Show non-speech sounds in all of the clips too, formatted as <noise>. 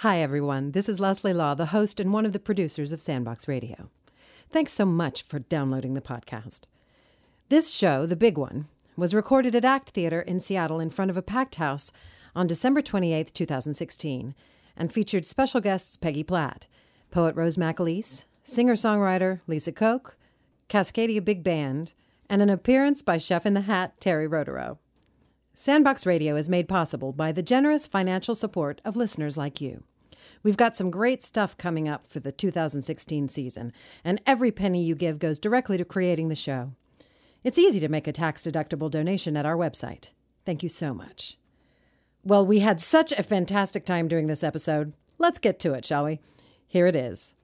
Hi, everyone. This is Leslie Law, the host and one of the producers of Sandbox Radio. Thanks so much for downloading the podcast. This show, the big one, was recorded at ACT Theater in Seattle in front of a packed house on December 28, 2016, and featured special guests Peggy Platt, poet Rose McAleese, singer songwriter Lisa Koch, Cascadia Big Band, and an appearance by Chef in the Hat Thierry Rautureau. Sandbox Radio is made possible by the generous financial support of listeners like you. We've got some great stuff coming up for the 2016 season, and every penny you give goes directly to creating the show. It's easy to make a tax deductible donation at our website. Thank you so much. Well, we had such a fantastic time doing this episode. Let's get to it, shall we? Here it is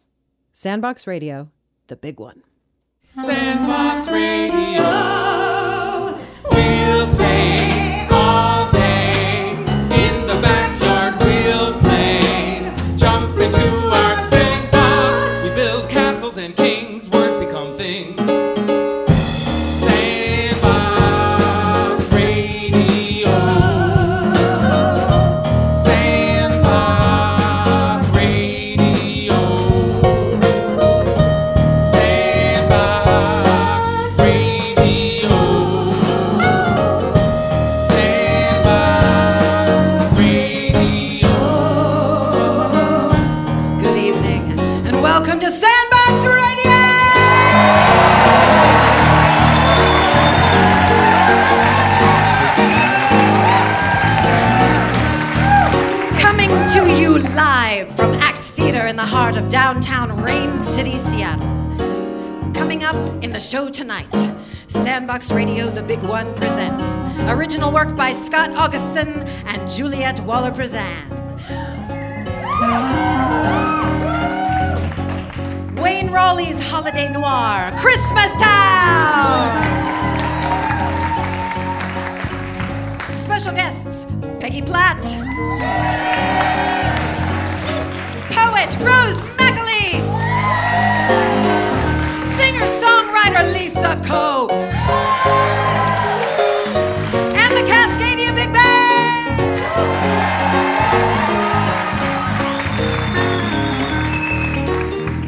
Sandbox Radio, the big one. Sandbox Radio. City, Seattle. Coming up in the show tonight, Sandbox Radio The Big One presents original work by Scot Augustson and Juliet Waller Pruzan. Wayne Rawley's Holiday Noir, Christmas Town! Special guests, Peggy Platt. Poet Rose McAleese. Singer-songwriter Lisa Koch. And the Cascadia Big Band.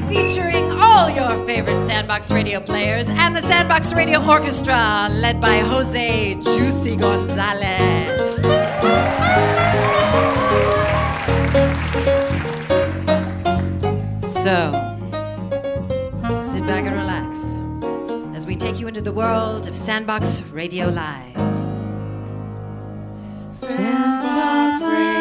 featuring all your favorite Sandbox Radio players and the Sandbox Radio Orchestra, led by Jose Juicy Gonzales. So, take you into the world of Sandbox Radio Live. Sandbox Radio.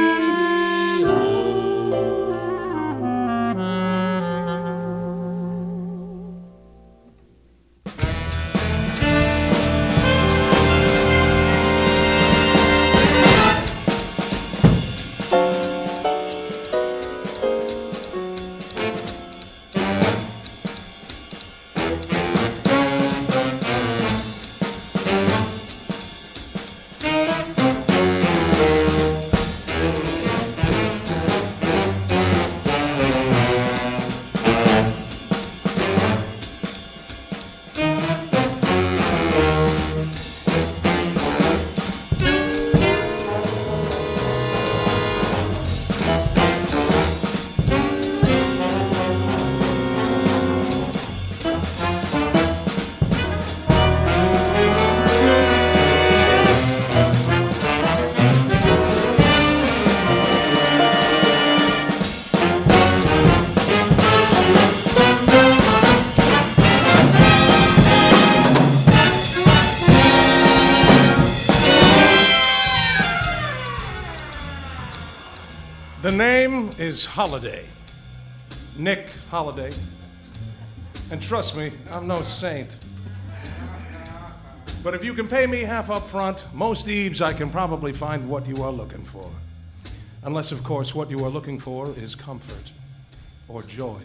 Is Holiday. Nick Holiday. And trust me, I'm no saint. But if you can pay me half up front, most eves I can probably find what you are looking for. Unless, of course, what you are looking for is comfort or joy.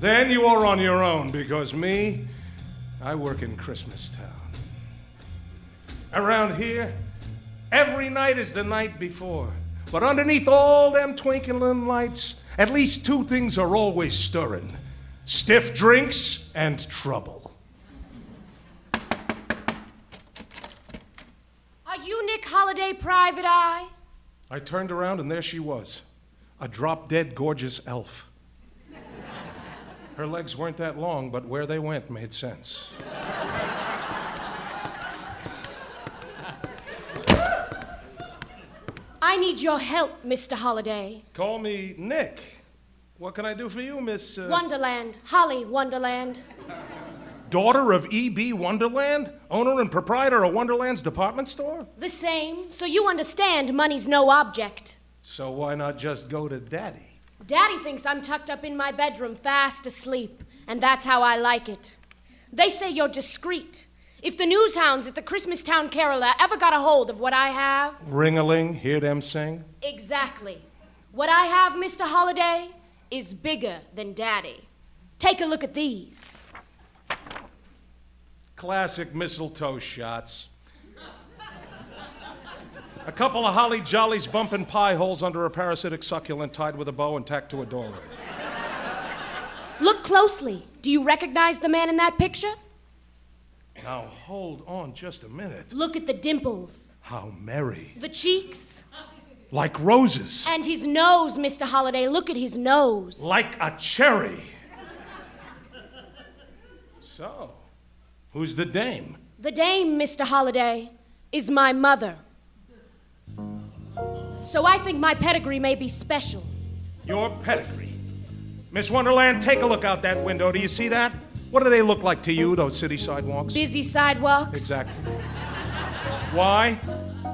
Then you are on your own, because me, I work in Christmas Town. Around here, every night is the night before. But underneath all them twinkling lights, at least two things are always stirring stiff drinks and trouble. Are you Nick Holiday, Private Eye? I turned around and there she was. a drop dead gorgeous elf. Her legs weren't that long, but where they went made sense. I need your help, Mr. Holiday. Call me Nick. What can I do for you, Miss uh, Wonderland, Holly Wonderland. daughter of E.B. Wonderland, owner and proprietor of Wonderland's department store? The same, so you understand money's no object. So why not just go to Daddy? Daddy thinks I'm tucked up in my bedroom, fast asleep, and that's how I like it. They say you're discreet. If the news hounds at the Christmastown Caroler ever got a hold of what I have, Ring-a-ling, hear them sing? exactly. What I have, Mr. Holiday, is bigger than Daddy. Take a look at these. Classic mistletoe shots. A couple of holly jollies bumping pie holes under a parasitic succulent tied with a bow and tacked to a doorway. Look closely. Do you recognize the man in that picture? Now hold on just a minute. Look at the dimples, How merry. the cheeks, Like roses. and his nose, Mr. Holiday. Look at his nose. Like a cherry. So, who's the dame? The dame, Mr. Holiday, is my mother. So I think my pedigree may be special. Your pedigree. Miss Wonderland, take a look out that window. Do you see that? What do they look like to you, those city sidewalks? Busy sidewalks. Exactly. Why?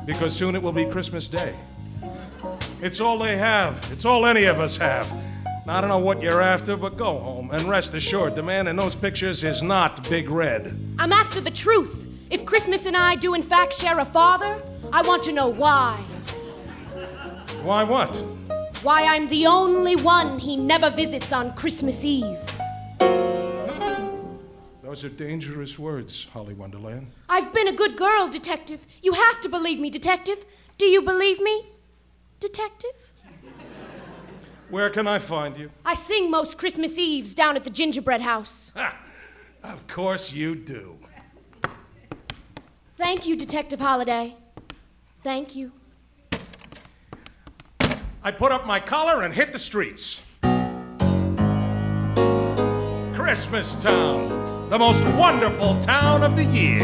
Because soon it will be Christmas Day. It's all they have. It's all any of us have. Now, I don't know what you're after, but go home and rest assured the man in those pictures is not Big Red. I'm after the truth. If Christmas and I do in fact share a father, I want to know why. Why what? Why I'm the only one he never visits on Christmas Eve. Those are dangerous words, Holly Wonderland. I've been a good girl, Detective. You have to believe me, Detective. Do you believe me, Detective? Where can I find you? I sing most Christmas Eves down at the gingerbread house. Ha! Of course you do. Thank you, Detective Holiday. Thank you. I put up my collar and hit the streets. Christmas Town, the most wonderful town of the year.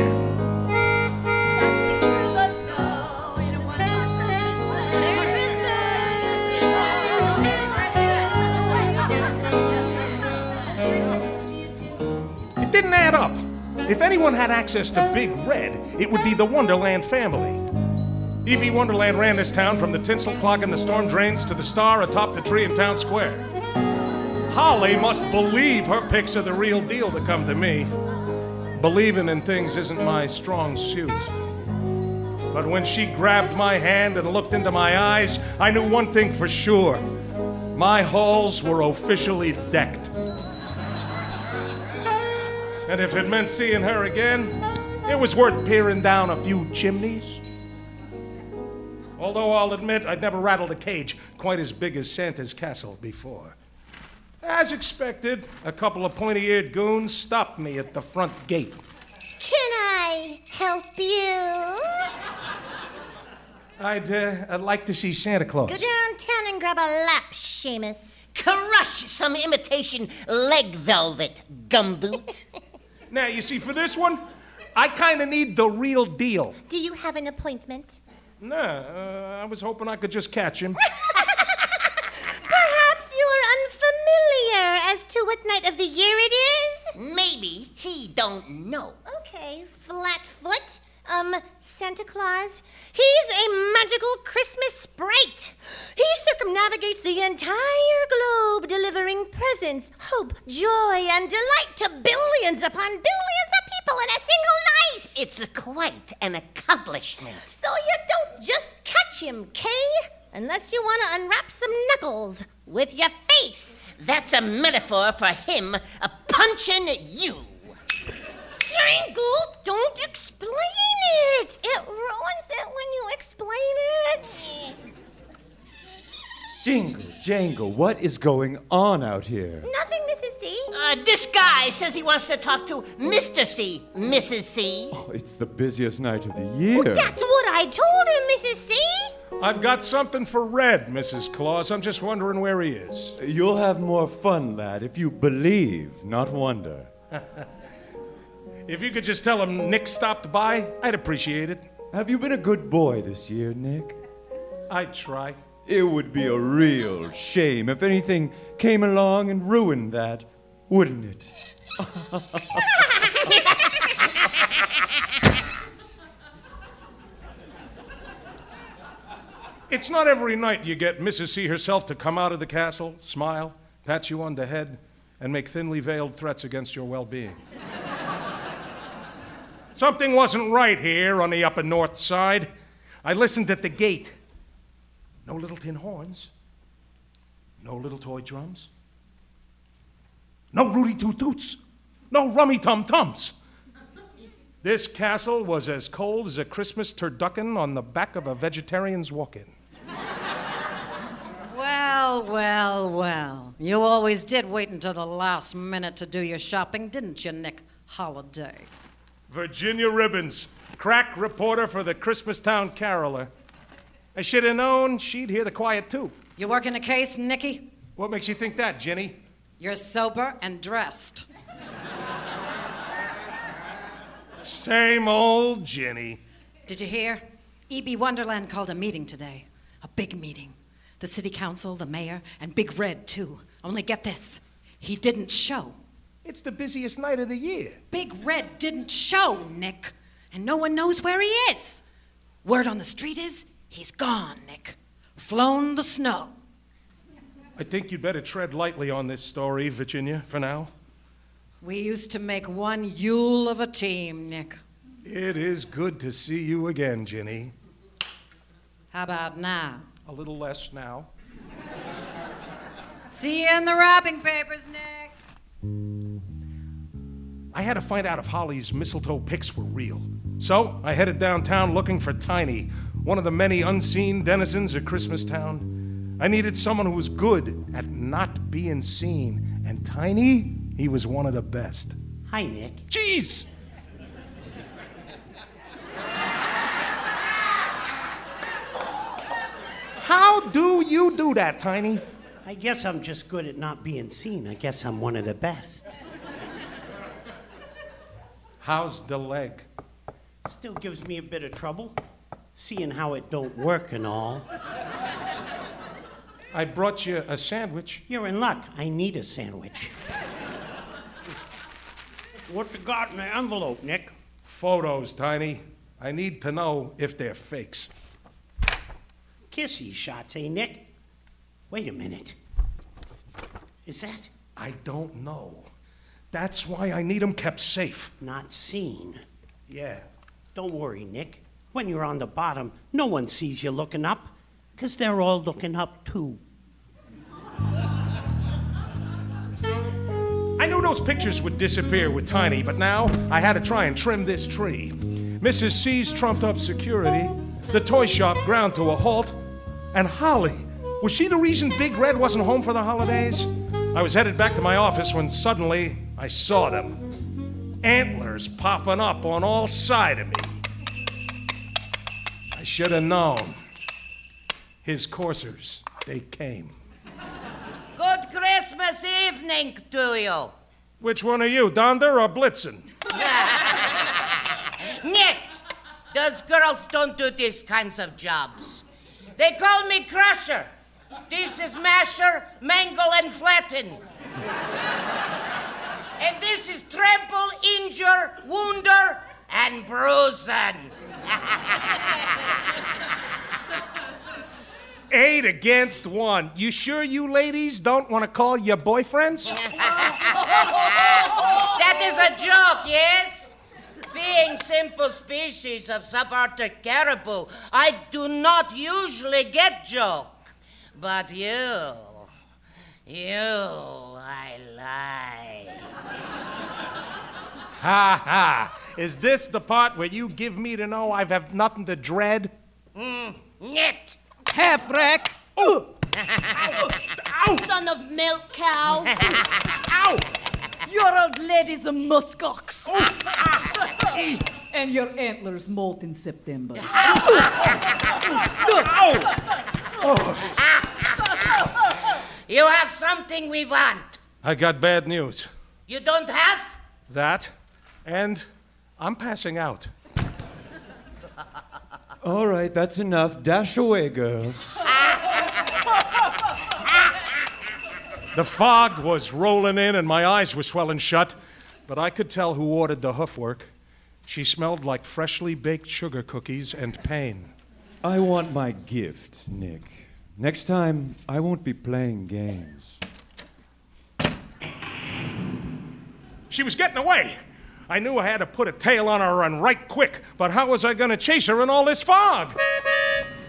It didn't add up. If anyone had access to Big Red, it would be the Wonderland family. E.B. Wonderland ran this town from the tinsel clock in the storm drains to the star atop the tree in town square. Holly must believe her pics are the real deal to come to me. Believing in things isn't my strong suit. But when she grabbed my hand and looked into my eyes, I knew one thing for sure. My halls were officially decked. And if it meant seeing her again, it was worth peering down a few chimneys. Although I'll admit I'd never rattled a cage quite as big as Santa's castle before. As expected, a couple of pointy eared goons stopped me at the front gate. Can I help you? I'd, uh, I'd like to see Santa Claus. Go downtown and grab a lap, Seamus. Crush some imitation leg velvet, gumboot. <laughs> Now, you see, for this one, I kind of need the real deal. Do you have an appointment? Nah, uh, I was hoping I could just catch him. <laughs> to what night of the year it is? Maybe he don't know. Okay, Flatfoot. Um, Santa Claus. He's a magical Christmas sprite. He circumnavigates the entire globe, delivering presents, hope, joy, and delight to billions upon billions of people in a single night. It's a quite an accomplishment. So you don't just catch him, Kay, unless you want to unwrap some knuckles with your face. That's a metaphor for him a punching you. Jingle, don't explain it. It ruins it when you explain it. Mm. Jingle, jangle, what is going on out here? Nothing, Mrs. C. Uh, this guy says he wants to talk to Mr. C, Mrs. C. Oh, it's the busiest night of the year. That's what I told him, Mrs. C. I've got something for Red, Mrs. Claus. I'm just wondering where he is. You'll have more fun, lad, if you believe, not wonder. If you could just tell him Nick stopped by, I'd appreciate it. Have you been a good boy this year, Nick? I'd try. It would be a real shame if anything came along and ruined that, wouldn't it? It's not every night you get Mrs. C herself to come out of the castle, smile, pat you on the head, and make thinly veiled threats against your well being. Something wasn't right here on the upper north side. I listened at the gate. No little tin horns. No little toy drums. No Rudy Toot Toots. No rummy tum tums. This castle was as cold as a Christmas turducken on the back of a vegetarian's walk in. Well, well, well. You always did wait until the last minute to do your shopping, didn't you, Nick Holiday? Virginia Ribbons, crack reporter for the Christmastown Caroler. I should have known she'd hear the quiet too. You working a case, Nicky? What makes you think that, Ginny? You're sober and dressed. Same old Ginny. Did you hear? E.B. Wonderland called a meeting today. A big meeting. The city council, the mayor, and Big Red, too. Only get this he didn't show. It's the busiest night of the year. Big Red didn't show, Nick. And no one knows where he is. Word on the street is he's gone, Nick. Flown the snow. I think you'd better tread lightly on this story, Virginia, for now. We used to make one Yule of a team, Nick. It is good to see you again, Ginny. How about now? A little less now. See you in the wrapping papers, Nick. I had to find out if Holly's mistletoe pics were real. So I headed downtown looking for Tiny, one of the many unseen denizens of Christmastown. I needed someone who was good at not being seen, and Tiny, he was one of the best. Hi, Nick. Jeez! How do you do that, Tiny? I guess I'm just good at not being seen. I guess I'm one of the best. How's the leg? Still gives me a bit of trouble, seeing how it don't work and all. I brought you a sandwich. You're in luck. I need a sandwich. what you got in the envelope, Nick? Photos, Tiny. I need to know if they're fakes. Kissy shots, eh, Nick? Wait a minute. Is that I don't know. That's why I need them kept safe. not seen? Yeah. Don't worry, Nick. When you're on the bottom, no one sees you looking up, 'cause they're all looking up too. I knew those pictures would disappear with Tiny, but now I had to try and trim this tree. Mrs. C's trumped up security, the toy shop ground to a halt, and Holly. Was she the reason Big Red wasn't home for the holidays? I was headed back to my office when suddenly I saw them. Antlers popping up on all sides of me. I should have known. His coursers, they came. Good Christmas evening to you. Which one are you, Donder or Blitzen? <laughs> Nick, those girls don't do these kinds of jobs. They call me Crusher. This is Masher, Mangle, and Flatten. and this is Trample, Injure, Wounder, and Bruisin. <laughs> Eight against one. You sure you ladies don't want to call your boyfriends? <laughs> That is a joke, yes? Being simple species of subarctic caribou, I do not usually get joke. But you, you, I like. Ha ha. Is this the part where you give me to know I've have nothing to dread? Mmm. Net. Half rack. Son of milk cow. Ow. Your old lady's a muskox. And your antlers molt in September. Ow. You have something we want. I got bad news. You don't have? That, and I'm passing out. <laughs> All right, that's enough. Dash away, girls. <laughs> The fog was rolling in and my eyes were swelling shut, but I could tell who ordered the hoofwork. She smelled like freshly baked sugar cookies and pain. I want my gift, Nick. Next time, I won't be playing games. She was getting away. I knew I had to put a tail on her and right quick, but how was I going to chase her in all this fog?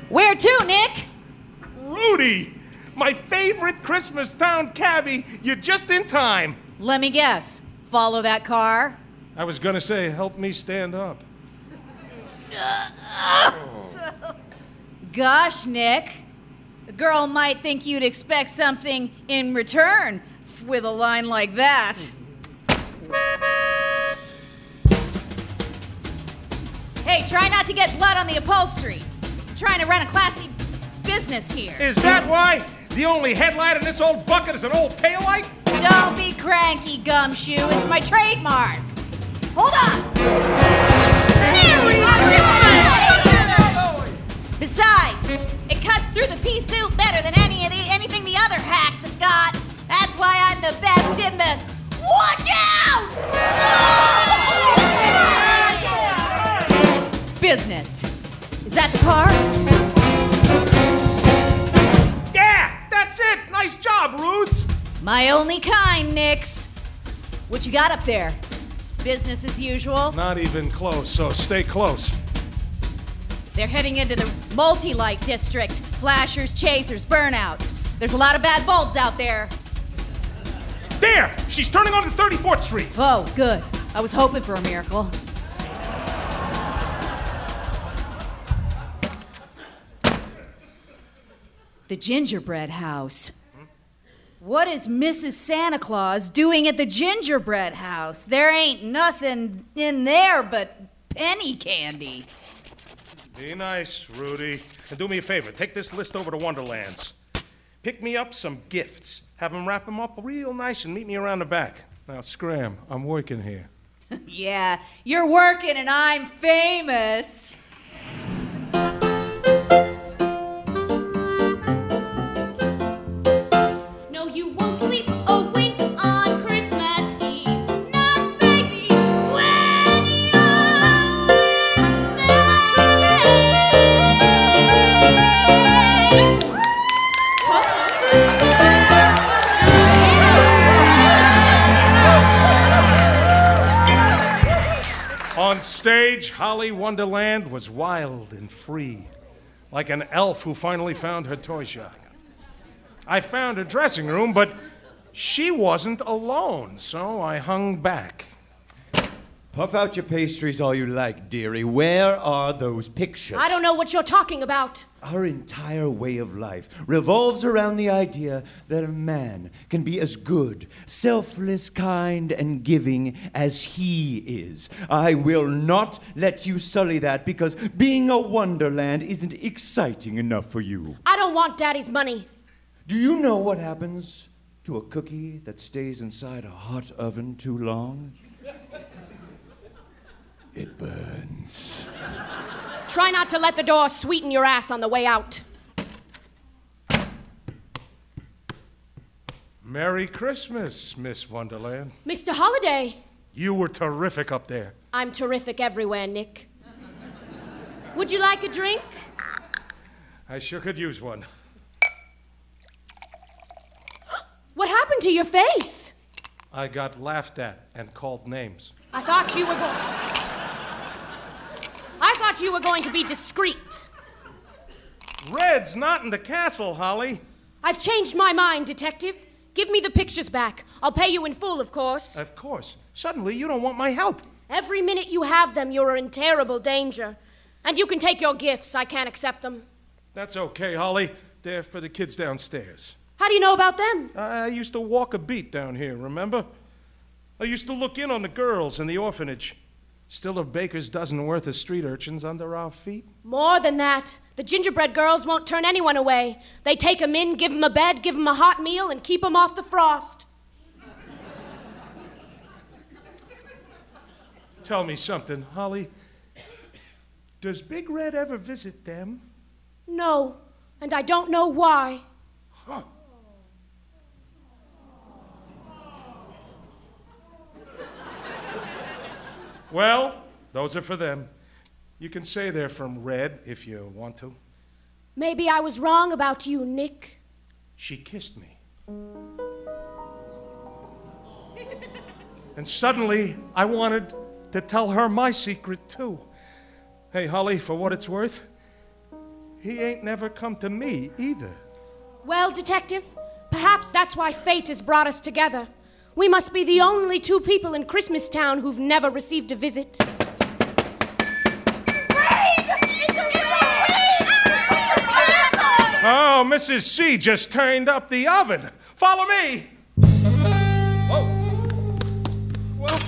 Where to, Nick? Rudy, my favorite Christmas town cabbie, you're just in time. Let me guess. Follow that car? I was going to say, help me stand up. Gosh, Nick. A girl might think you'd expect something in return f- with a line like that. Hey, try not to get blood on the upholstery. I'm trying to run a classy business here. Is that why the only headlight in this old bucket is an old taillight? Don't be cranky, gumshoe. It's my trademark. Hold on. Besides, it cuts through the pea soup better than any of the anything the other hacks have got. That's why I'm the best in the. Watch out! Business. Is that the car? Yeah, that's it. Nice job, Roots. My only kind, Nix. What you got up there? Business as usual. Not even close, so stay close. They're heading into the multi-light district. Flashers, chasers, burnouts. There's a lot of bad bulbs out there. There! She's turning onto 34th Street. Oh, good. I was hoping for a miracle. The gingerbread house. What is Mrs. Santa Claus doing at the gingerbread house? There ain't nothing in there but penny candy. Be nice, Rudy. And do me a favor take this list over to Wonderlands. Pick me up some gifts. Have them wrap them up real nice and meet me around the back. Now, scram. I'm working here. <laughs> yeah, you're working and I'm famous. On stage, Holly Wonderland was wild and free, like an elf who finally found her toy shop. I found her dressing room, but she wasn't alone, so I hung back. Puff out your pastries all you like, dearie. Where are those pictures? I don't know what you're talking about. Our entire way of life revolves around the idea that a man can be as good, selfless, kind, and giving as he is. I will not let you sully that because being a Wonderland isn't exciting enough for you. I don't want Daddy's money. Do you know what happens to a cookie that stays inside a hot oven too long? It burns. Try not to let the door sweeten your ass on the way out. Merry Christmas, Miss Wonderland. Mr. Holiday, You were terrific up there. I'm terrific everywhere, Nick. Would you like a drink? I sure could use one. What happened to your face? I got laughed at and called names. I thought you were going. Thought you were going to be discreet. Red's not in the castle, Holly. I've changed my mind, Detective. Give me the pictures back. I'll pay you in full, of course. Of course. Suddenly, you don't want my help. Every minute you have them, you're in terrible danger. And you can take your gifts. I can't accept them. That's okay, Holly. They're for the kids downstairs. How do you know about them? I used to walk a beat down here, remember? I used to look in on the girls in the orphanage. Still a baker's dozen worth of street urchins under our feet? More than that. The gingerbread girls won't turn anyone away. They take 'em in, give 'em a bed, give 'em a hot meal, and keep 'em off the frost. Tell me something, Holly. Does Big Red ever visit them? No, and I don't know why. Huh. Well, those are for them. You can say they're from Red if you want to. Maybe I was wrong about you, Nick. She kissed me. And suddenly, I wanted to tell her my secret too. Hey, Holly, for what it's worth, he ain't never come to me either. Well, Detective, perhaps that's why fate has brought us together. We must be the only two people in Christmas Town who've never received a visit. Oh, Mrs. C just turned up the oven. Follow me. Whoa. Well,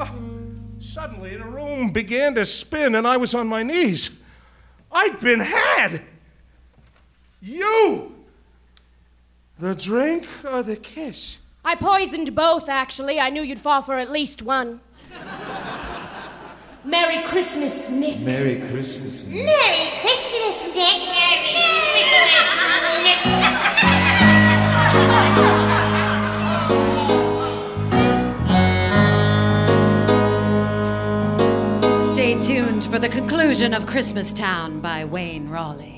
oh, suddenly the room began to spin and I was on my knees. I'd been had. You! The drink or the kiss? I poisoned both, actually. I knew you'd fall for at least one. Merry Christmas, Nick. Merry Christmas. Nick. Merry Christmas, Nick. Merry Christmas, Stay tuned for the conclusion of Christmas Town by Wayne Rawley.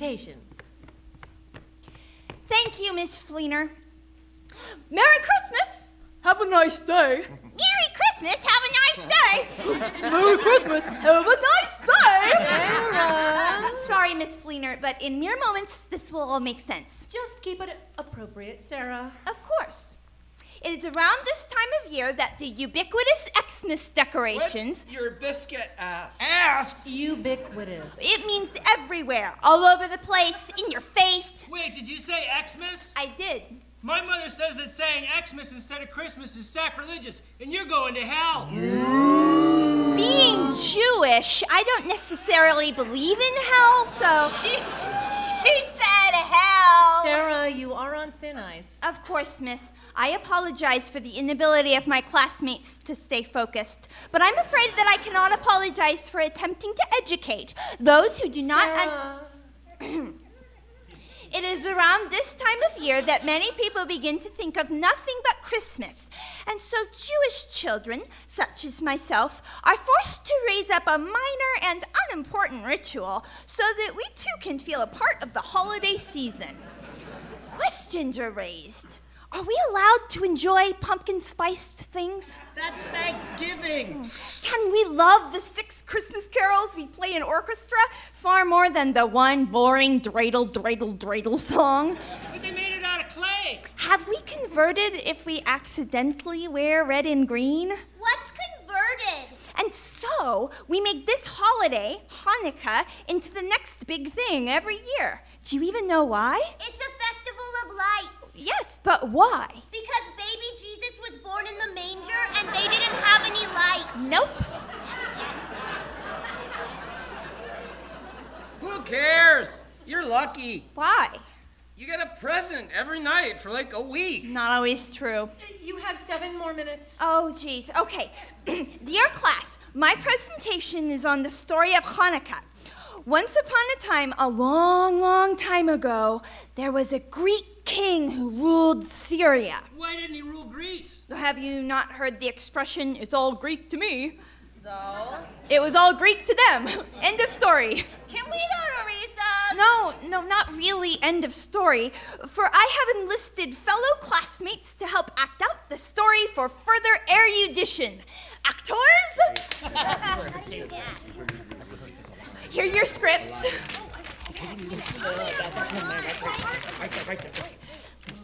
Presentation. Thank you, Miss Fleener. Merry Christmas! Have a nice day. Merry Christmas. Have a nice day. <laughs> Merry Christmas. Have a nice day. <laughs> Sorry, Miss Fleener, but in mere moments, this will all make sense. Just keep it appropriate, Sarah. Of course. It is around this time of year that the ubiquitous Xmas decorations. What's Your biscuit ass. Ass? Ubiquitous. It means everywhere, all over the place, in your face. Wait, did you say Xmas? I did. My mother says that saying Xmas instead of Christmas is sacrilegious, and you're going to hell. Being Jewish, I don't necessarily believe in hell, so. She, she said hell. Sarah, you are on thin ice. Of course, miss. I apologize for the inability of my classmates to stay focused, but I'm afraid that I cannot apologize for attempting to educate those who do not. <clears throat> It is around this time of year that many people begin to think of nothing but Christmas, and so Jewish children, such as myself, are forced to raise up a minor and unimportant ritual so that we too can feel a part of the holiday season. Questions are raised. Are we allowed to enjoy pumpkin spiced things? That's Thanksgiving. Can we love the six Christmas carols we play in orchestra far more than the one boring dreidel, dreidel, dreidel song? But they made it out of clay. Have we converted if we accidentally wear red and green? What's converted? And so we make this holiday, Hanukkah, into the next big thing every year. Do you even know why? It's a festival of lights. Yes, but why? Because baby Jesus was born in the manger and they didn't have any light. Nope. Who cares? You're lucky. Why? You get a present every night for like a week. Not always true. You have seven more minutes. Oh, geez. Okay. <clears throat> Dear class, my presentation is on the story of Hanukkah. Once upon a time, a long, long time ago, there was a Greek king who ruled Syria. Why didn't he rule Greece? Have you not heard the expression, it's all Greek to me? So? It was all Greek to them. <laughs> End of story. Can we go to recess? No, no, not really. End of story. For I have enlisted fellow classmates to help act out the story for further erudition. Actors? <laughs> Here are your scripts.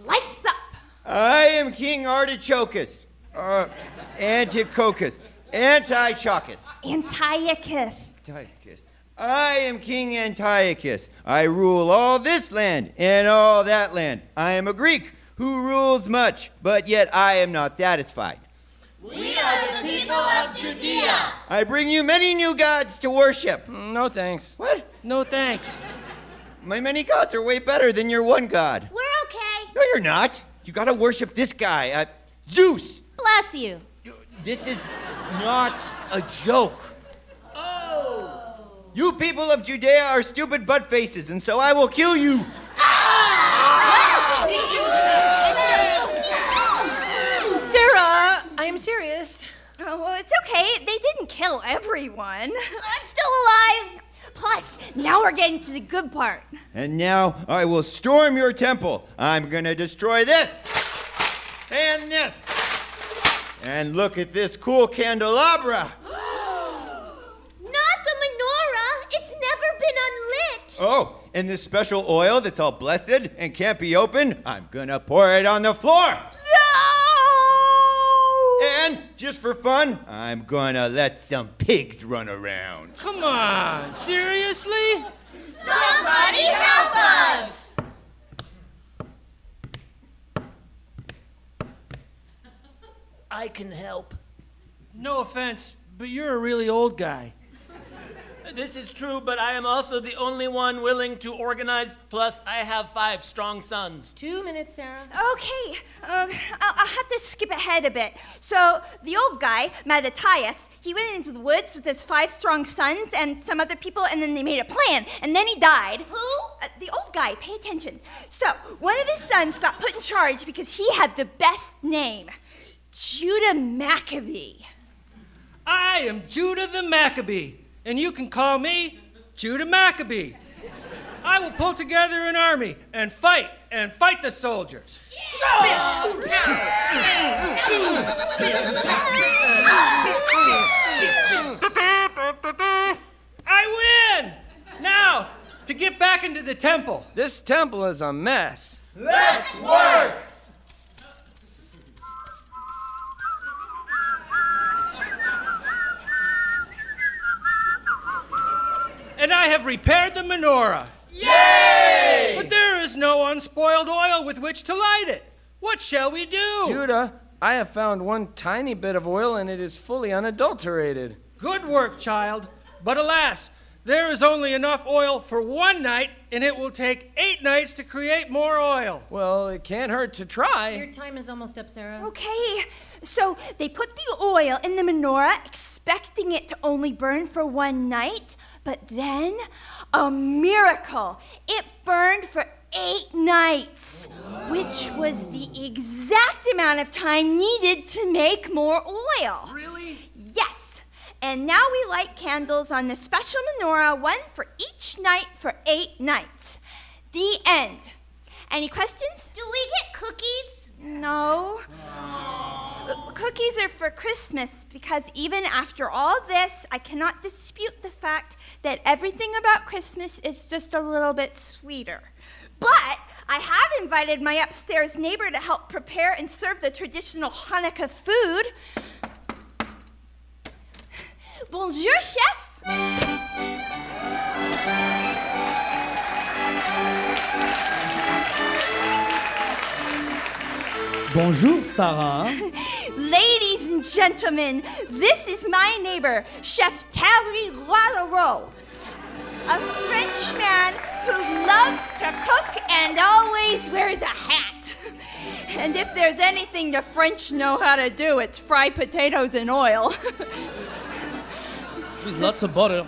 Lights up. I am King Artichokes. Uh, Antiochus. Antiochus. Antiochus. Antiochus. I am King Antiochus. I rule all this land and all that land. I am a Greek who rules much, but yet I am not satisfied. We are the people of Judea. I bring you many new gods to worship. No thanks. What? No thanks. My many gods are way better than your one god. We're okay. No, you're not. You gotta worship this guy, uh, Zeus. Bless you. This is not a joke. Oh. You people of Judea are stupid butt faces, and so I will kill you. Sarah, I am serious. Oh, well, it's okay. They didn't kill everyone. <laughs> I'm still alive. Plus, now we're getting to the good part. And now I will storm your temple. I'm gonna destroy this and this. And look at this cool candelabra. <gasps> Not the menorah. It's never been unlit. Oh, and this special oil that's all blessed and can't be opened, I'm gonna pour it on the floor. And just for fun, I'm gonna let some pigs run around. Come on, seriously? Somebody help us! I can help. No offense, but you're a really old guy. This is true, but I am also the only one willing to organize. Plus, I have five strong sons. Two minutes, Sarah. Okay, uh, I'll, I'll have to skip ahead a bit. So, the old guy, Mattathias, he went into the woods with his five strong sons and some other people, and then they made a plan, and then he died. Who? Uh, the old guy, pay attention. So, one of his sons got put in charge because he had the best name Judah Maccabee. I am Judah the Maccabee, and you can call me Judah Maccabee. I will pull together an army and fight and fight the soldiers. I win! Now, to get back into the temple. This temple is a mess. Let's work! And I have repaired the menorah. Yay! But there is no unspoiled oil with which to light it. What shall we do? Judah, I have found one tiny bit of oil and it is fully unadulterated. Good work, child. But alas, there is only enough oil for one night, and it will take eight nights to create more oil. Well, it can't hurt to try. Your time is almost up, Sarah. Okay, so they put the oil in the menorah, expecting it to only burn for one night, but then a miracle. It burned for eight nights, which was the exact amount of time needed to make more oil. Really? Yes. And now we light candles on the special menorah, one for each night for eight nights. The end. Any questions? Do we get cookies? No. Cookies are for Christmas because even after all this, I cannot dispute the fact that everything about Christmas is just a little bit sweeter. But I have invited my upstairs neighbor to help prepare and serve the traditional Hanukkah food. Bonjour, chef. Bonjour, Sarah. <laughs> Ladies and gentlemen, this is my neighbor, Chef Thierry Rautureau, a Frenchman who loves to cook and always wears a hat. <laughs> And if there's anything the French know how to do, it's fry potatoes in oil. <laughs> With lots of butter.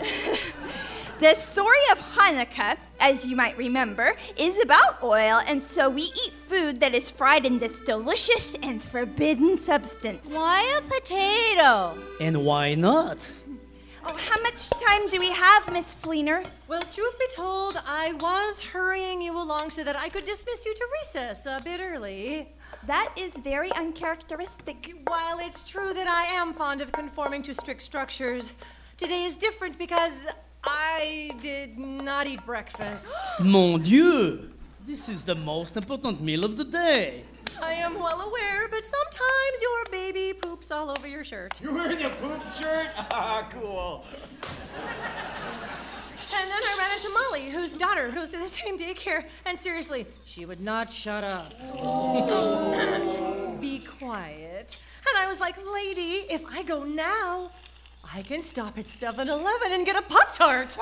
The story of Hanukkah, as you might remember, is about oil, and so we eat food that is fried in this delicious and forbidden substance. Why a potato? And why not? Oh, how much time do we have, Miss Fleener? Well, truth be told, I was hurrying you along so that I could dismiss you to recess a bit early. That is very uncharacteristic. While it's true that I am fond of conforming to strict structures, today is different because I did not eat breakfast. Mon Dieu! This is the most important meal of the day. I am well aware, but sometimes your baby poops all over your shirt. You're wearing a poop shirt? <laughs> Ah, cool. And then I ran into Molly, whose daughter goes to the same daycare, and seriously, she would not shut up. <laughs> Be quiet. And I was like, lady, if I go now, I can stop at 7 Eleven and get a Pop Tart. And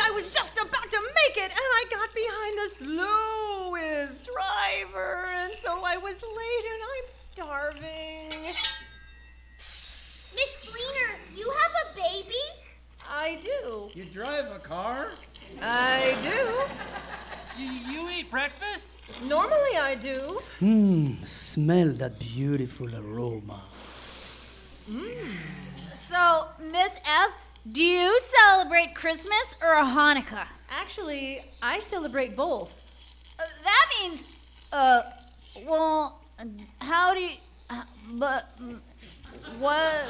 I was just about to make it, and I got behind the slowest driver, and so I was late, and I'm starving. Miss Fleener, you have a baby? I do. You drive a car? I do. You, you eat breakfast? Normally I do. Hmm, smell that beautiful aroma. So, Miss F, do you celebrate Christmas or Hanukkah? Actually, I celebrate both. Uh, that means, uh, well, uh, how do you, uh, but, mm, what?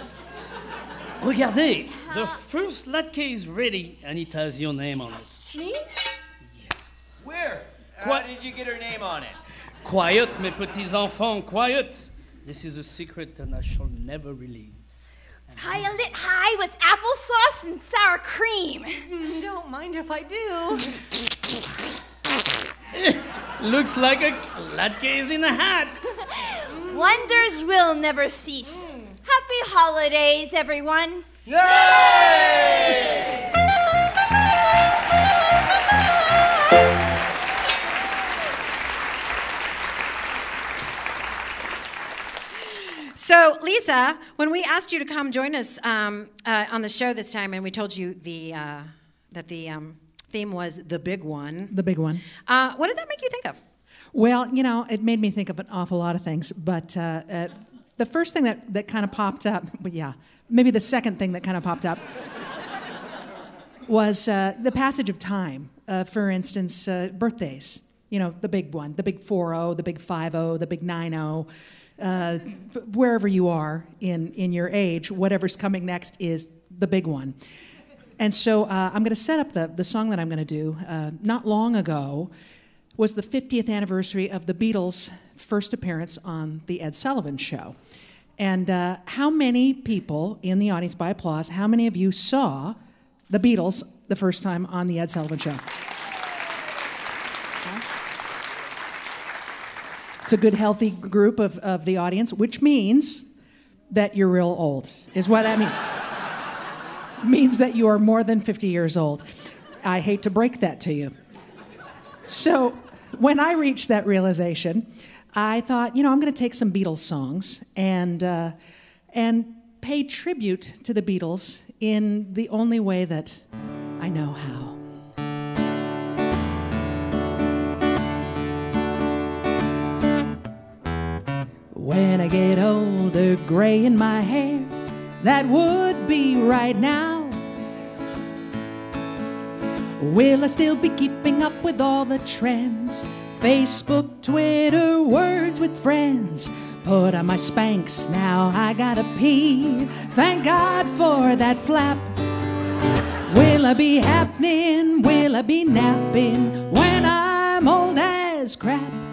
Regardez, the first latke is ready and it has your name on it. Me? Yes. Where? How What? did you get her name on it? Quiet, mes petits enfants, quiet. This is a secret and I shall never reveal. Pie a lit high with applesauce and sour cream. <laughs> Don't mind if I do. <laughs> Looks like a latke is in a hat. <laughs> Wonders will never cease. Hmm. Happy holidays, everyone. So, Lisa, when we asked you to come join us um, uh, on the show this time, and we told you the uh, that the um, theme was the big one, The big one. uh, what did that make you think of? Well, you know, it made me think of an awful lot of things, but uh, uh, the first thing that, that kind of popped up, well, yeah, maybe the second thing that kind of popped up <laughs> was uh, the passage of time. Uh, for instance, uh, birthdays. You know, the big one, the big 4 0, the big 5 0, the big 9 0. Uh, wherever you are in, in your age, whatever's coming next is the big one. And so uh, I'm going to set up the, the song that I'm going to do. Uh, not long ago was the 50th anniversary of the Beatles' first appearance on The Ed Sullivan Show. And uh, how many people in the audience, by applause, how many of you saw the Beatles the first time on The Ed Sullivan Show? It's a good, healthy group of, of the audience, which means that you're real old, is what that means. means that you are more than 50 years old. I hate to break that to you. So, when I reached that realization, I thought, you know, I'm going to take some Beatles songs and, uh, and pay tribute to the Beatles in the only way that I know how. When I get older, gray in my hair, that would be right now. Will I still be keeping up with all the trends? Facebook, Twitter, words with friends. Put on my Spanx, now I gotta pee. Thank God for that flap. Will I be happening? Will I be napping when I'm old as crap?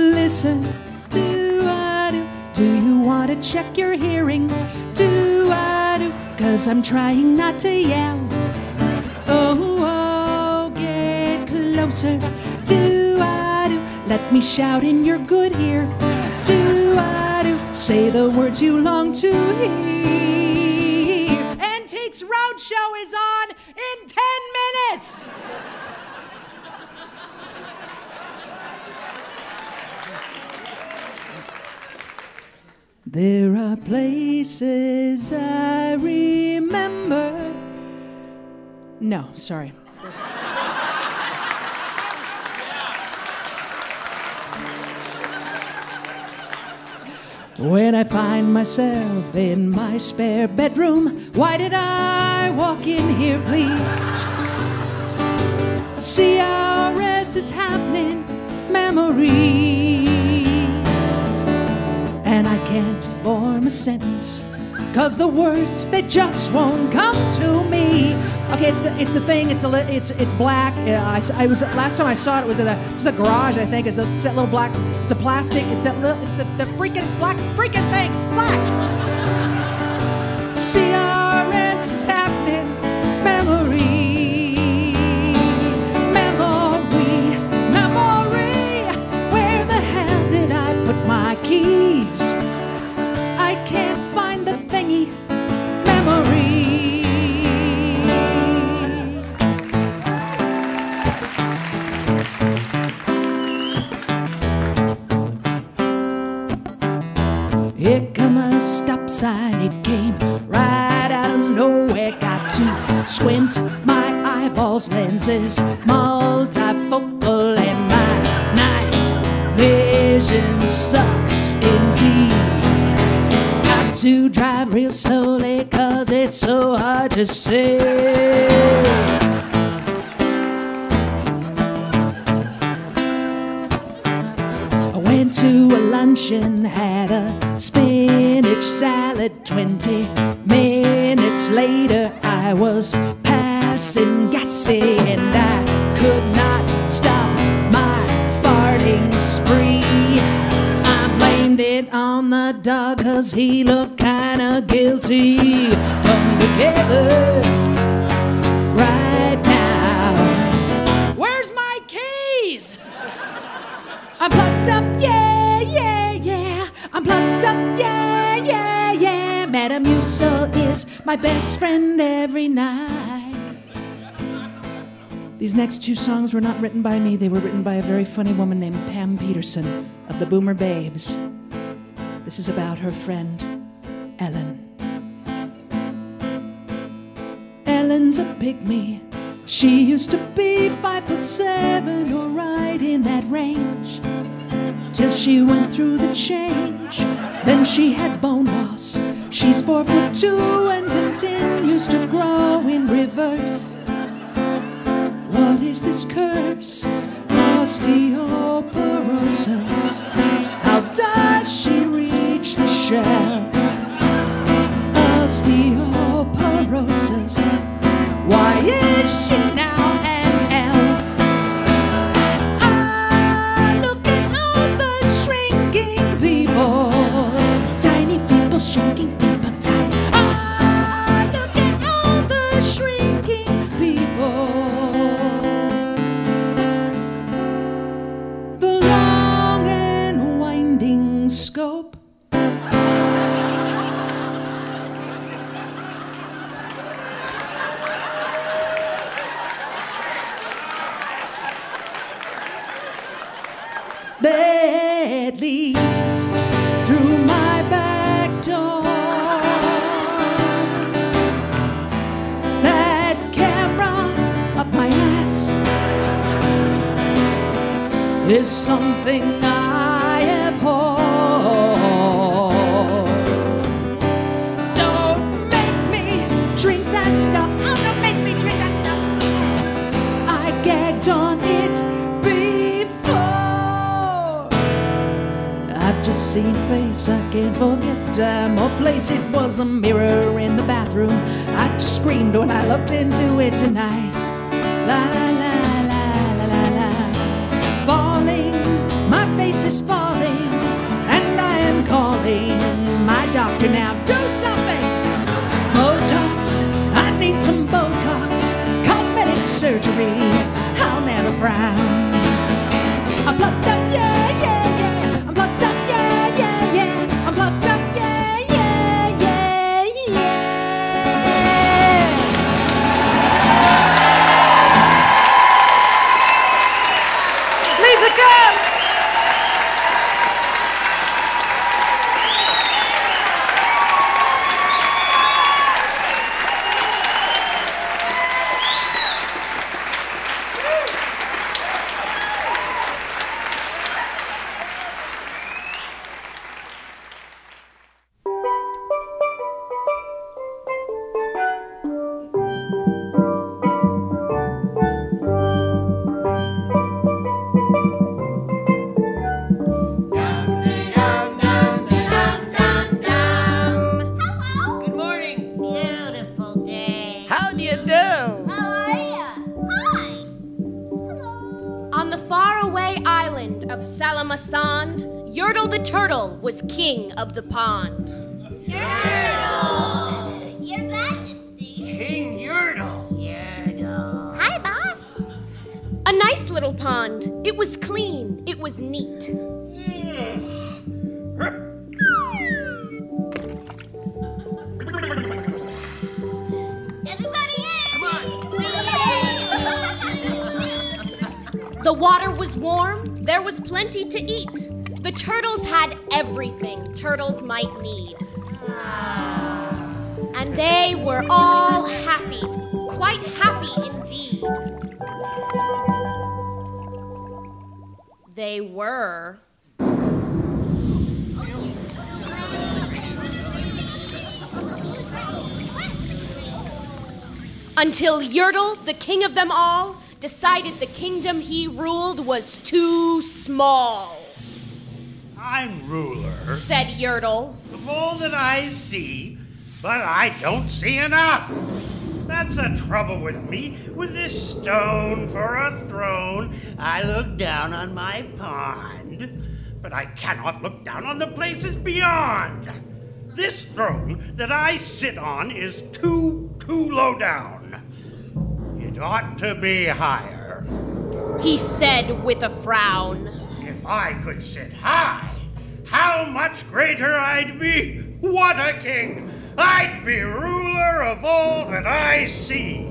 Listen, do I do? Do you want to check your hearing? Do I do? Cause I'm trying not to yell. Oh, oh, get closer. Do I do? Let me shout in your good ear. Do I do? Say the words you long to hear. Antiques Roadshow is on in 10 minutes. There are places I remember. No, sorry. When I find myself in my spare bedroom, why did I walk in here, please? CRS is happening, memory. Can't form a sentence, cause the words, they just won't come to me. Okay, it's the, it's the thing, it's, a, it's, it's black. Yeah, I, I was, last time I saw it, it was at a, it was a garage, I think. It's, a, it's that little black, it's a plastic, it's that little, it's the, the freaking black, freaking thing, black. CRS is happening. Memory, lenses, multifocal, and my night vision sucks indeed. Got to drive real slowly, cause it's so hard to see. Best friend every night. These next two songs were not written by me, they were written by a very funny woman named Pam Peterson of the Boomer Babes. This is about her friend, Ellen. Ellen's a pygmy. She used to be five foot seven or right in that range. Till she went through the change. Then she had bone loss. She's four foot two and continues to grow in reverse. What is this curse? Osteoporosis. How does she reach the shelf? Osteoporosis. Into turtles had everything turtles might need. And they were all happy, quite happy indeed. They were. Until Yertle, the king of them all, decided the kingdom he ruled was too small, I'm ruler said Yertle. of all that I see, but I don't see enough. That's the trouble with me, with this stone for a throne. I look down on my pond, but I cannot look down on the places beyond. This throne that I sit on is too, too low down. It ought to be higher. He said with a frown. If I could sit high, how much greater I'd be! What a king! I'd be ruler of all that I see.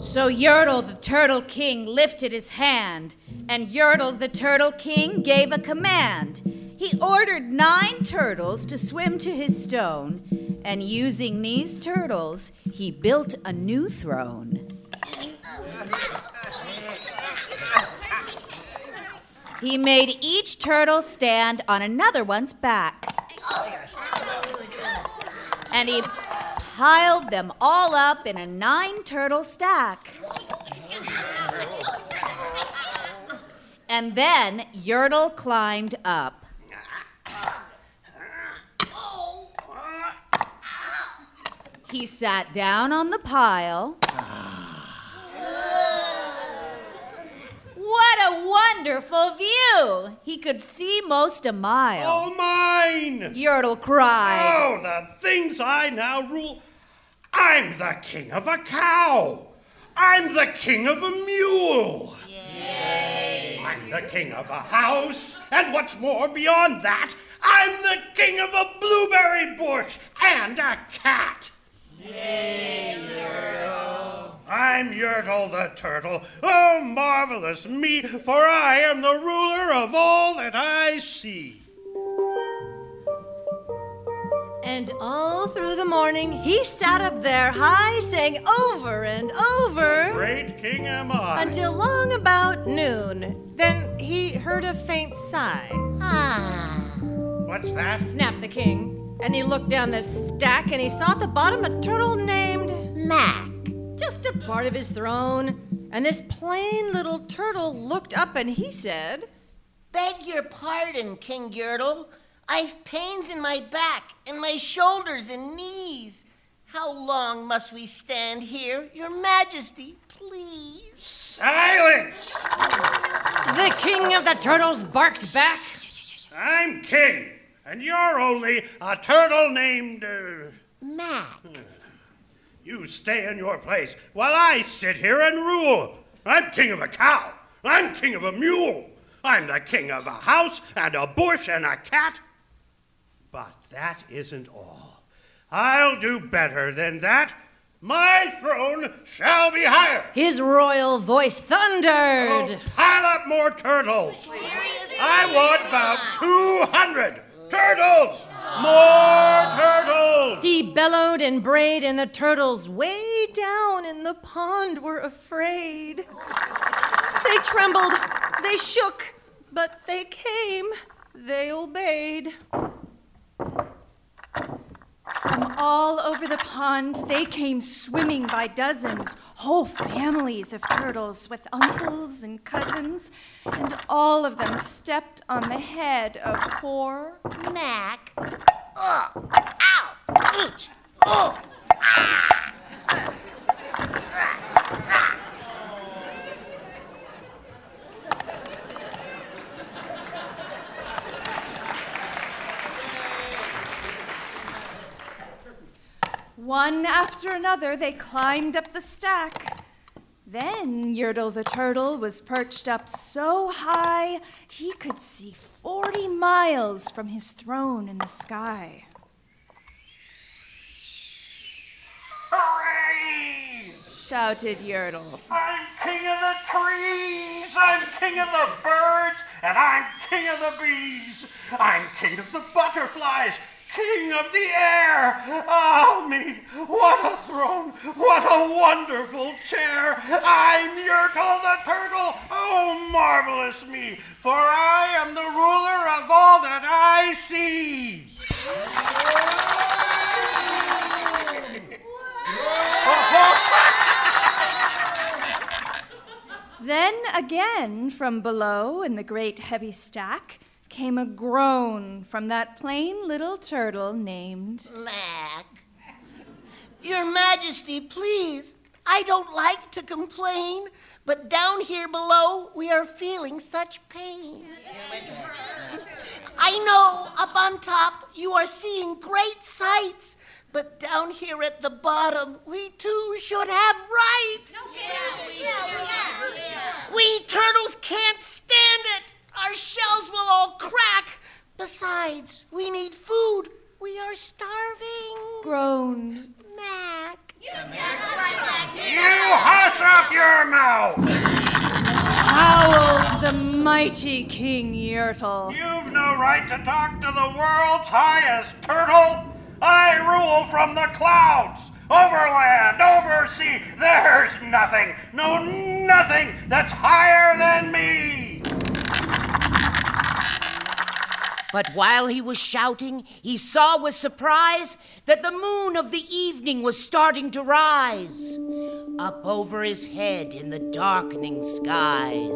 So Yertle the Turtle King lifted his hand, and Yertle the Turtle King gave a command. He ordered nine turtles to swim to his stone, and using these turtles, he built a new throne. He made each turtle stand on another one's back. And he piled them all up in a nine turtle stack. And then Yertle climbed up. He sat down on the pile. What a wonderful view! He could see most a mile. Oh, mine! Yertle cried. Oh, the things I now rule. I'm the king of a cow. I'm the king of a mule. Yay. I'm the king of a house. And what's more, beyond that, I'm the king of a blueberry bush and a cat. I'm Yertle the turtle. Oh, marvelous me, for I am the ruler of all that I see. And all through the morning, he sat up there high, saying over and over. Great king am I. Until long about noon. Then he heard a faint sigh. Ah. What's that? Snapped the king. And he looked down the stack and he saw at the bottom a turtle named Mac. Just a part of his throne. And this plain little turtle looked up and he said, Beg your pardon, King Yertle. I've pains in my back and my shoulders and knees. How long must we stand here, Your Majesty, please? Silence! The king of the turtles barked back. I'm king, and you're only a turtle named. Uh, Mac. You stay in your place while I sit here and rule. I'm king of a cow. I'm king of a mule. I'm the king of a house and a bush and a cat. But that isn't all. I'll do better than that. My throne shall be higher. His royal voice thundered. Oh, pile up more turtles. I want about 200 turtles. More turtles. He bellowed and brayed, and the turtles way down in the pond were afraid. They trembled, they shook, but they came, they obeyed. From all over the pond, they came swimming by dozens, whole families of turtles with uncles and cousins, and all of them stepped on the head of poor Mac. Ow! Ouch! Oh! One after another, they climbed up the stack. Then Yertle the turtle was perched up so high he could see 40 miles from his throne in the sky. Hooray! Shouted Yertle. I'm king of the trees, I'm king of the birds, and I'm king of the bees. I'm king of the butterflies, king of the air. Ah me, what a throne, what a wonderful chair. I'm Yertle the turtle, oh, marvelous me, for I am the ruler of all that I see. Then again, from below in the great heavy stack, came a groan from that plain little turtle named Mac. Your Majesty, please. I don't like to complain, but down here below we are feeling such pain. I know up on top you are seeing great sights, but down here at the bottom we too should have rights. We turtles can't stand it. Our shells will all crack. Besides, we need food. We are starving. groaned. Mac. You hush up your mouth! Howled the mighty King Yertle. You've no right to talk to the world's highest turtle. I rule from the clouds. Over land, over sea, there's nothing, no nothing that's higher than me. But while he was shouting, he saw with surprise that the moon of the evening was starting to rise up over his head in the darkening skies.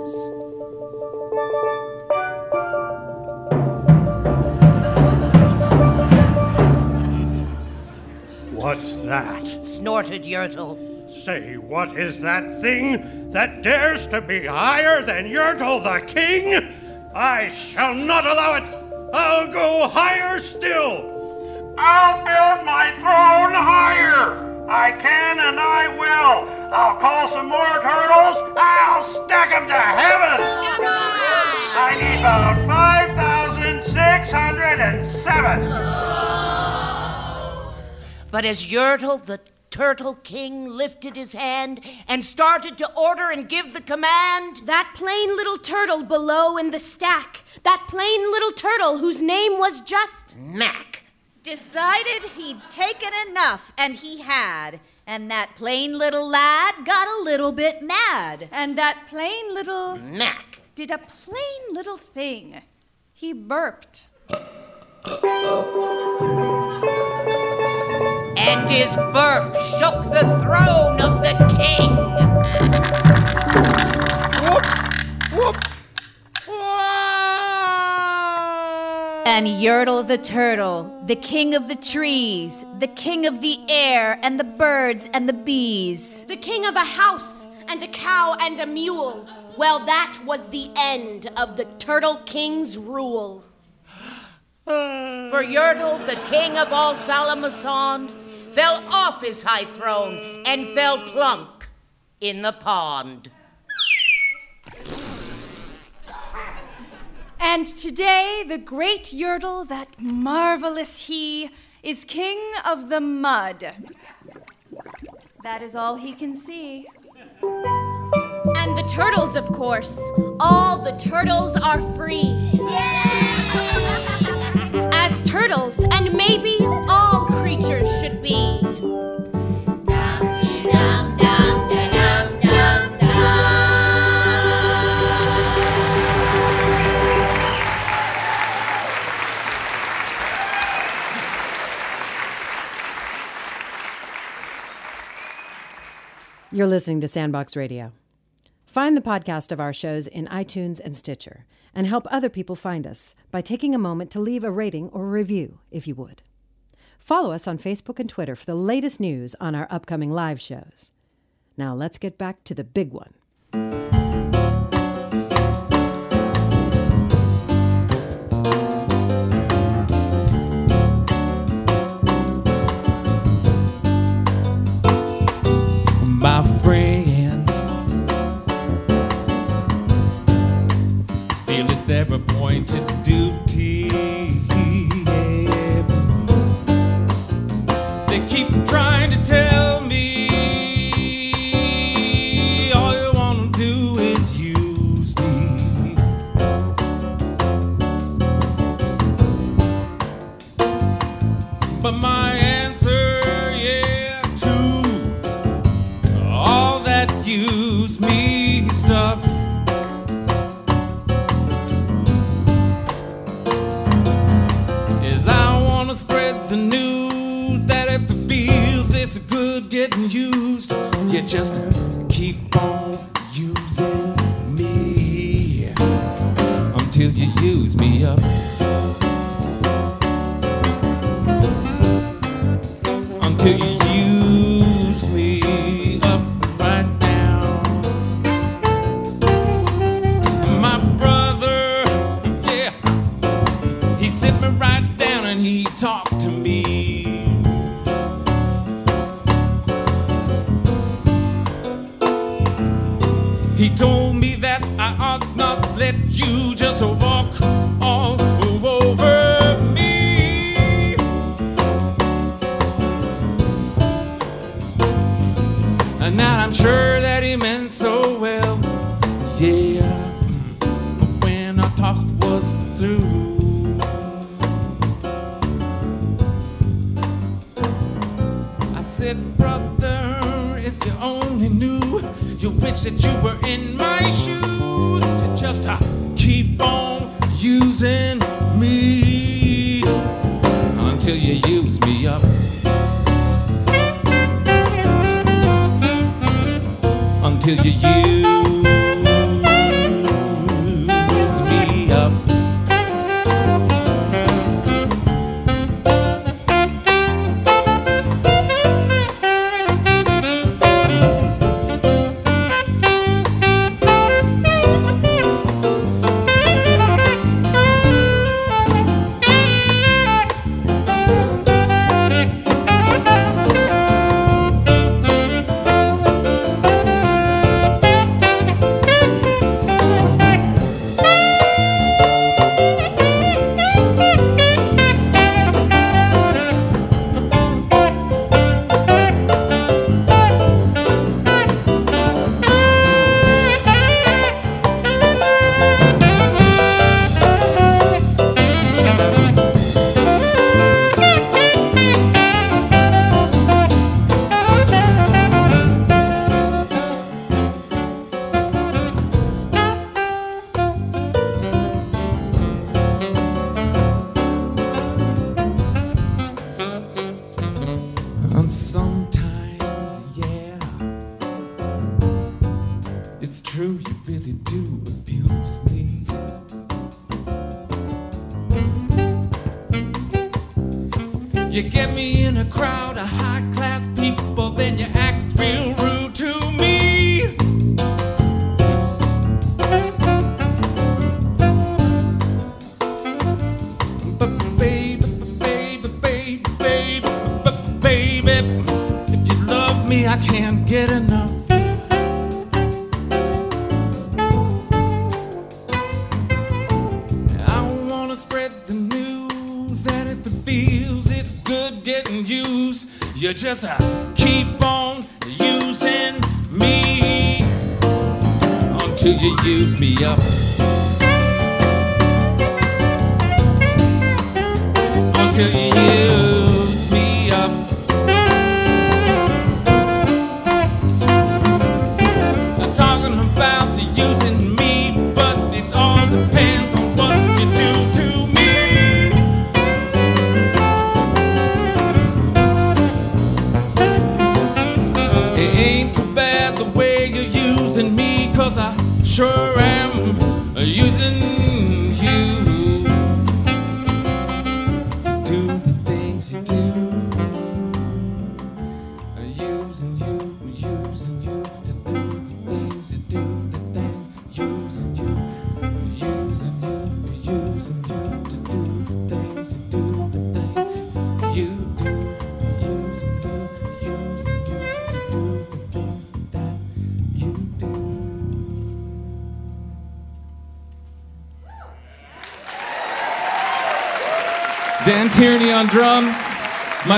What's that? Snorted Yertle. Say, what is that thing that dares to be higher than Yertle the king? I shall not allow it. I'll go higher still. I'll build my throne higher. I can and I will. I'll call some more turtles. I'll stack them to heaven. I need about 5,607. But as Yertle the Turtle King lifted his hand and started to order and give the command, That plain little turtle below in the stack, that plain little turtle whose name was just Mac. Decided he'd taken enough, and he had. And that plain little lad got a little bit mad. And that plain little Mac did a plain little thing. He burped. And his burp shook the throne of the king. And Yertle the turtle, the king of the trees, the king of the air, and the birds and the bees. the king of a house and a cow and a mule. Well, that was the end of the Turtle King's rule. For Yertle, the king of all Sala-ma-Sond, fell off his high throne and fell plunk in the pond. And today, the great Yertle, that marvelous he, is king of the mud. That is all he can see. And the turtles, of course. All the turtles are free. <laughs> As turtles, and maybe all creatures should be. You're listening to Sandbox Radio. Find the podcast of our shows in iTunes and Stitcher, and help other people find us by taking a moment to leave a rating or review, if you would. Follow us on Facebook and Twitter for the latest news on our upcoming live shows. Now let's get back to the big one.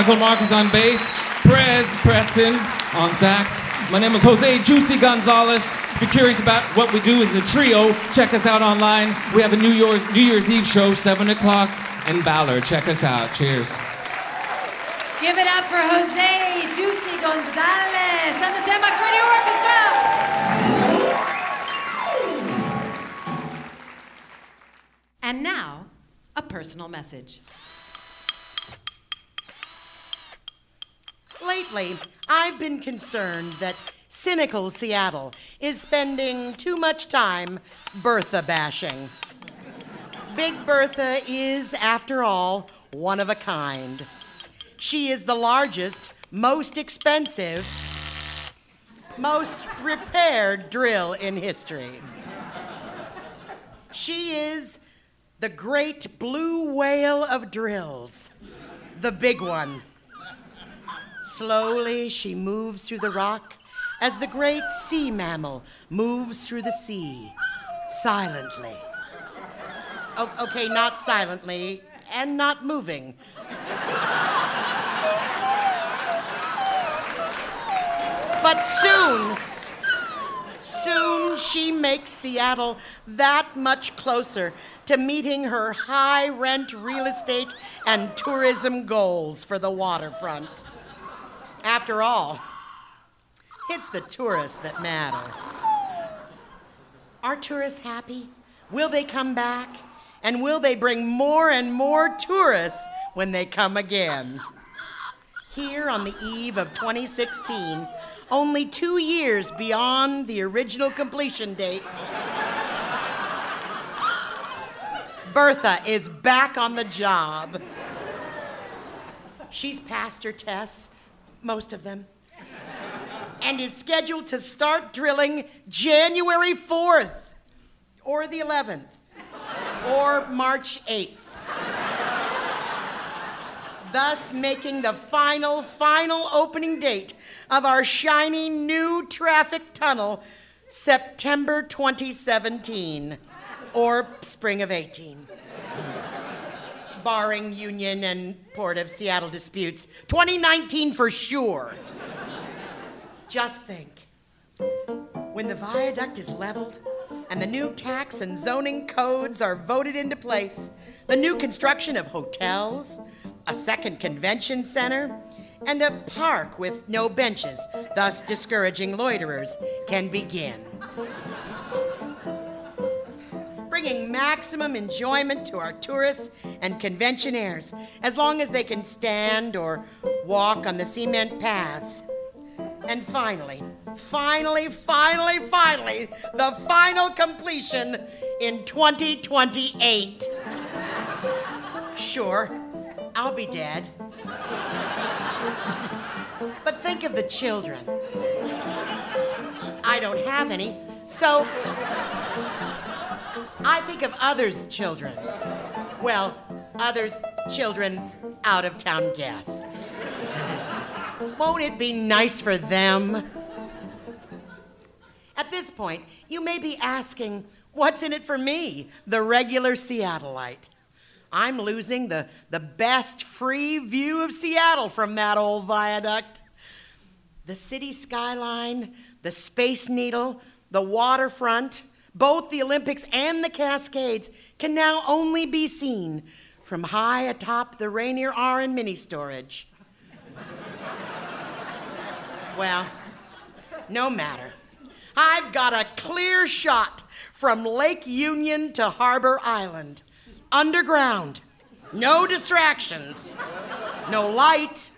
Michael Marcus on bass, Prez Preston on sax. My name is Jose Juicy Gonzales. If you're curious about what we do as a trio, check us out online. We have a New Year's New Year's Eve show, 7 o'clock in Ballard. Check us out. Cheers. Give it up for Jose Juicy Gonzales and the Sandbox Radio Orchestra. And now, a personal message. I've been concerned that cynical Seattle is spending too much time Bertha bashing. Big Bertha is, after all, one of a kind. She is the largest, most expensive, most repaired drill in history. She is the great blue whale of drills, the big one. Slowly, she moves through the rock as the great sea mammal moves through the sea, silently. O- okay, not silently and not moving. But soon, soon she makes Seattle that much closer to meeting her high rent real estate and tourism goals for the waterfront. After all, it's the tourists that matter. Are tourists happy? Will they come back? And will they bring more and more tourists when they come again? Here on the eve of 2016, only two years beyond the original completion date, Bertha is back on the job. She's passed her tests, most of them, and is scheduled to start drilling January 4th or the 11th or March 8th. Thus, making the final, final opening date of our shiny new traffic tunnel September 2017 or spring of 18. Barring Union and Port of Seattle disputes. 2019 for sure. Just think when the viaduct is leveled and the new tax and zoning codes are voted into place, the new construction of hotels, a second convention center, and a park with no benches, thus discouraging loiterers, can begin. Bringing maximum enjoyment to our tourists and conventionaires as long as they can stand or walk on the cement paths. And finally, finally, finally, finally, the final completion in 2028. Sure, I'll be dead. But think of the children. I don't have any, so I think of others' children. Well, others' children's out of town guests. Won't it be nice for them? At this point, you may be asking, what's in it for me, the regular Seattleite? I'm losing the, the best free view of Seattle from that old viaduct. The city skyline, the Space Needle, the waterfront, both the Olympics and the Cascades can now only be seen from high atop the Rainier Aron mini storage. <laughs> well, no matter. I've got a clear shot from Lake Union to Harbor Island, underground, no distractions, no light.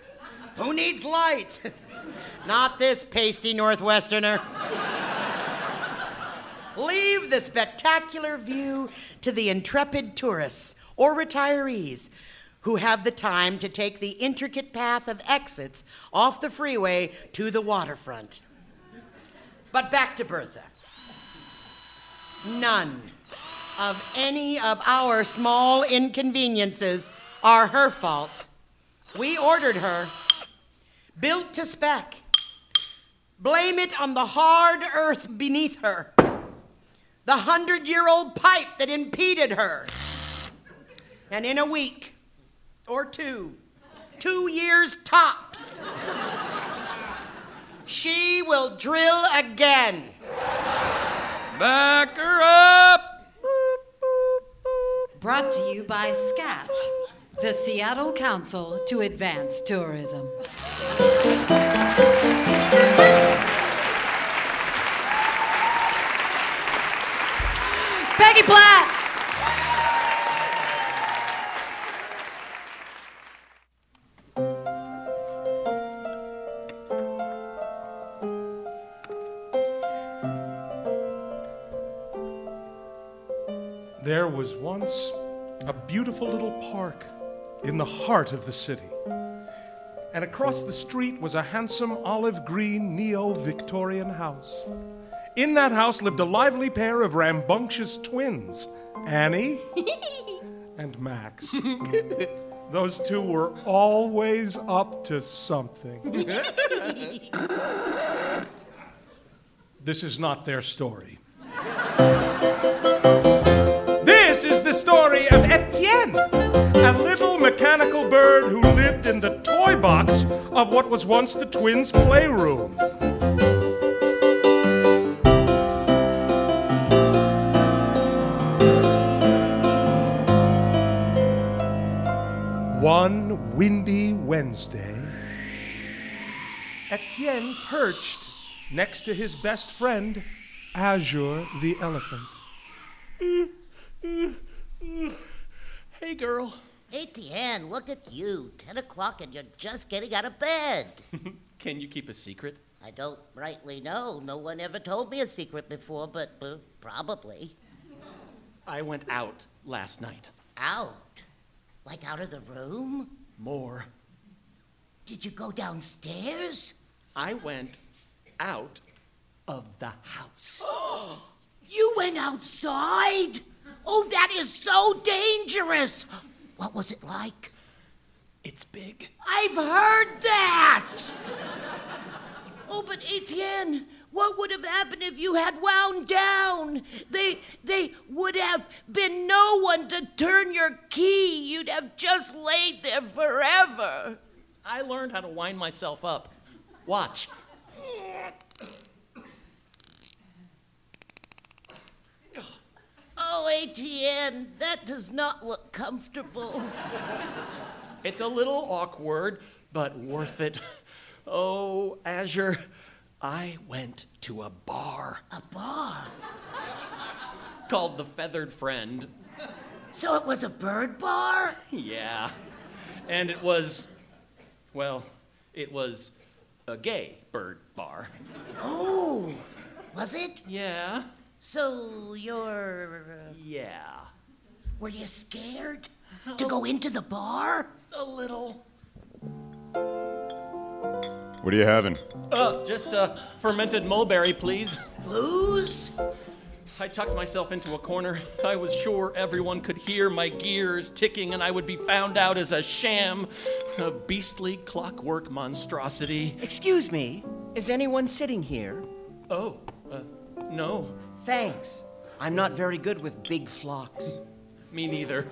Who needs light? <laughs> Not this pasty Northwesterner. Leave the spectacular view to the intrepid tourists or retirees who have the time to take the intricate path of exits off the freeway to the waterfront. But back to Bertha. None of any of our small inconveniences are her fault. We ordered her, built to spec. Blame it on the hard earth beneath her, the hundred year old pipe that impeded her. And in a week or two, two years tops. she will drill again. Back her up! Brought to you by SCAT, the Seattle Council to Advance Tourism. Platt! There was once a beautiful little park in the heart of the city. And across the street was a handsome olive green neo Victorian house. In that house lived a lively pair of rambunctious twins, Annie <laughs> and Max. Those two were always up to something. <laughs> This is not their story. This is the story of Etienne, a little mechanical bird who lived in the toy box of what was once the twins' playroom. One windy Wednesday, Etienne perched next to his best friend, Azure the elephant. Hey, girl. Etienne, look at you. Ten o'clock and you're just getting out of bed. <laughs> Can you keep a secret? I don't rightly know. No one ever told me a secret before, but uh, probably. I went out last night. Out? Like out of the room? More. Did you go downstairs? I went out of the house. <gasps> You went outside? Oh, that is so dangerous. What was it like? It's big. I've heard that. oh, but Etienne, what would have happened if you had wound down? They they would have been no one to turn your key. You'd have just laid there forever. I learned how to wind myself up. Watch. Oh, Etienne, that does not look comfortable. It's a little awkward, but worth it. Oh, Azure, I went to a bar A bar? called the Feathered Friend. So it was a bird bar? Yeah. And it was, well, it was a gay bird bar. Oh, was it? Yeah. So you're. uh, Yeah. Were you scared to go into the bar? A little. What are you having? Uh, just a fermented mulberry, please. Booze? I tucked myself into a corner. I was sure everyone could hear my gears ticking and I would be found out as a sham, a beastly clockwork monstrosity. Excuse me, is anyone sitting here? Oh, uh, no. Thanks. I'm not very good with big flocks. Me neither.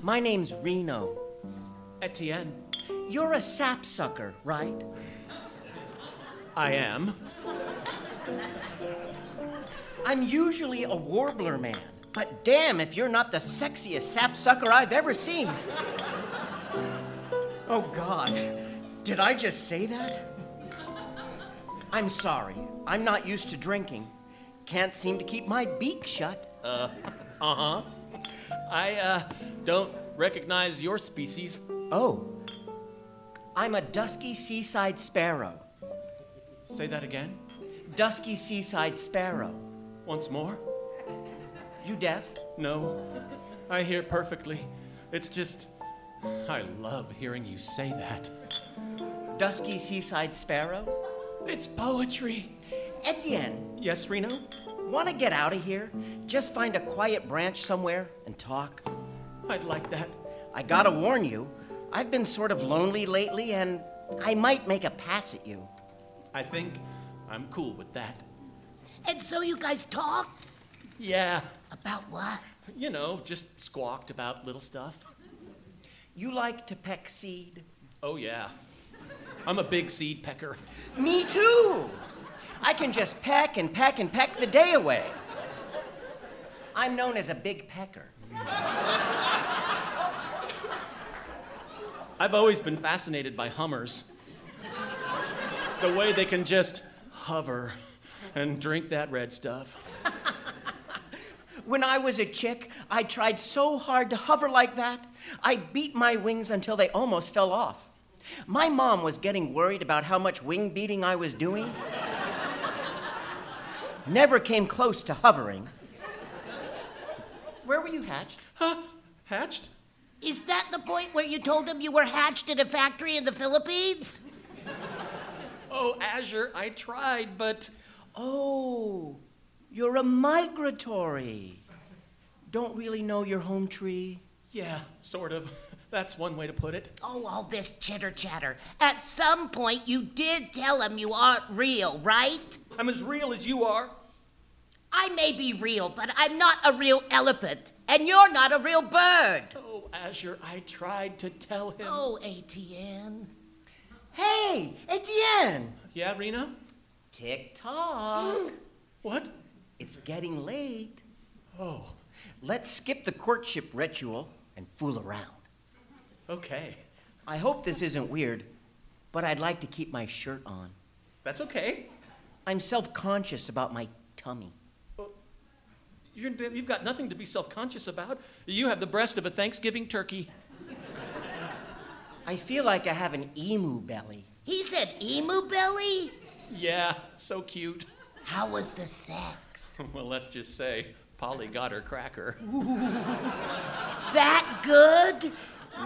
My name's Reno. Etienne. You're a sapsucker, right? I am. I'm usually a warbler man, but damn if you're not the sexiest sapsucker I've ever seen. Oh, God. Did I just say that? I'm sorry. I'm not used to drinking. Can't seem to keep my beak shut. Uh, uh huh. I, uh, don't recognize your species. Oh. I'm a dusky seaside sparrow. Say that again. Dusky seaside sparrow. Once more? You deaf? No. I hear perfectly. It's just. I love hearing you say that. Dusky seaside sparrow? It's poetry. Etienne, Yes, Reno? want to get out of here? Just find a quiet branch somewhere and talk? I'd like that. I gotta warn you, I've been sort of lonely lately and I might make a pass at you. I think I'm cool with that. And so you guys talked? Yeah. About what? You know, just squawked about little stuff. You like to peck seed? Oh, yeah. I'm a big seed pecker. Me too. I can just peck and peck and peck the day away. I'm known as a big pecker. I've always been fascinated by Hummers. The way they can just hover and drink that red stuff. When I was a chick, I tried so hard to hover like that. I beat my wings until they almost fell off. My mom was getting worried about how much wing beating I was doing. Never came close to hovering. Where were you hatched? Huh? Hatched? Is that the point where you told them you were hatched in a factory in the Philippines? Oh, Azure, I tried, but. Oh, you're a migratory. Don't really know your home tree? Yeah, sort of. <laughs> That's one way to put it. Oh, all this chitter chatter. At some point, you did tell him you aren't real, right? I'm as real as you are. I may be real, but I'm not a real elephant. And you're not a real bird. Oh, Azure, I tried to tell him. Oh, Etienne. Hey, Etienne! Yeah, Reno? Tick tock. <gasps> what? It's getting late. Oh. Let's skip the courtship ritual and fool around. Okay. I hope this isn't weird, but I'd like to keep my shirt on. That's okay. I'm self conscious about my tummy. Oh, you're, you've got nothing to be self conscious about. You have the breast of a Thanksgiving turkey. I feel like I have an emu belly. He said emu belly? Yeah, so cute. How was the sex? <laughs> well, let's just say Polly got her cracker. <laughs> That good?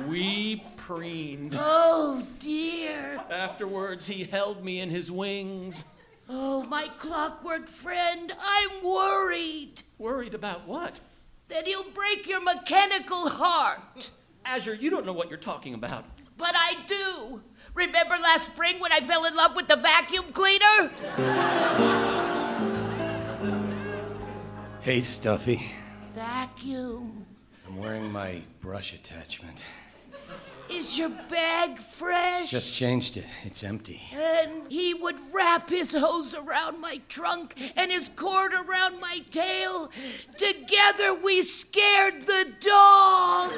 We preened. Oh, dear. Afterwards, he held me in his wings. Oh, my clockwork friend, I'm worried. Worried about what? That he'll break your mechanical heart. Azure, you don't know what you're talking about. But I do. Remember last spring when I fell in love with the vacuum cleaner? Hey, Stuffy. Vacuum. I'm wearing my brush attachment. Is your bag fresh? Just changed it. It's empty. And he would wrap his hose around my trunk and his cord around my tail. Together we scared the dog.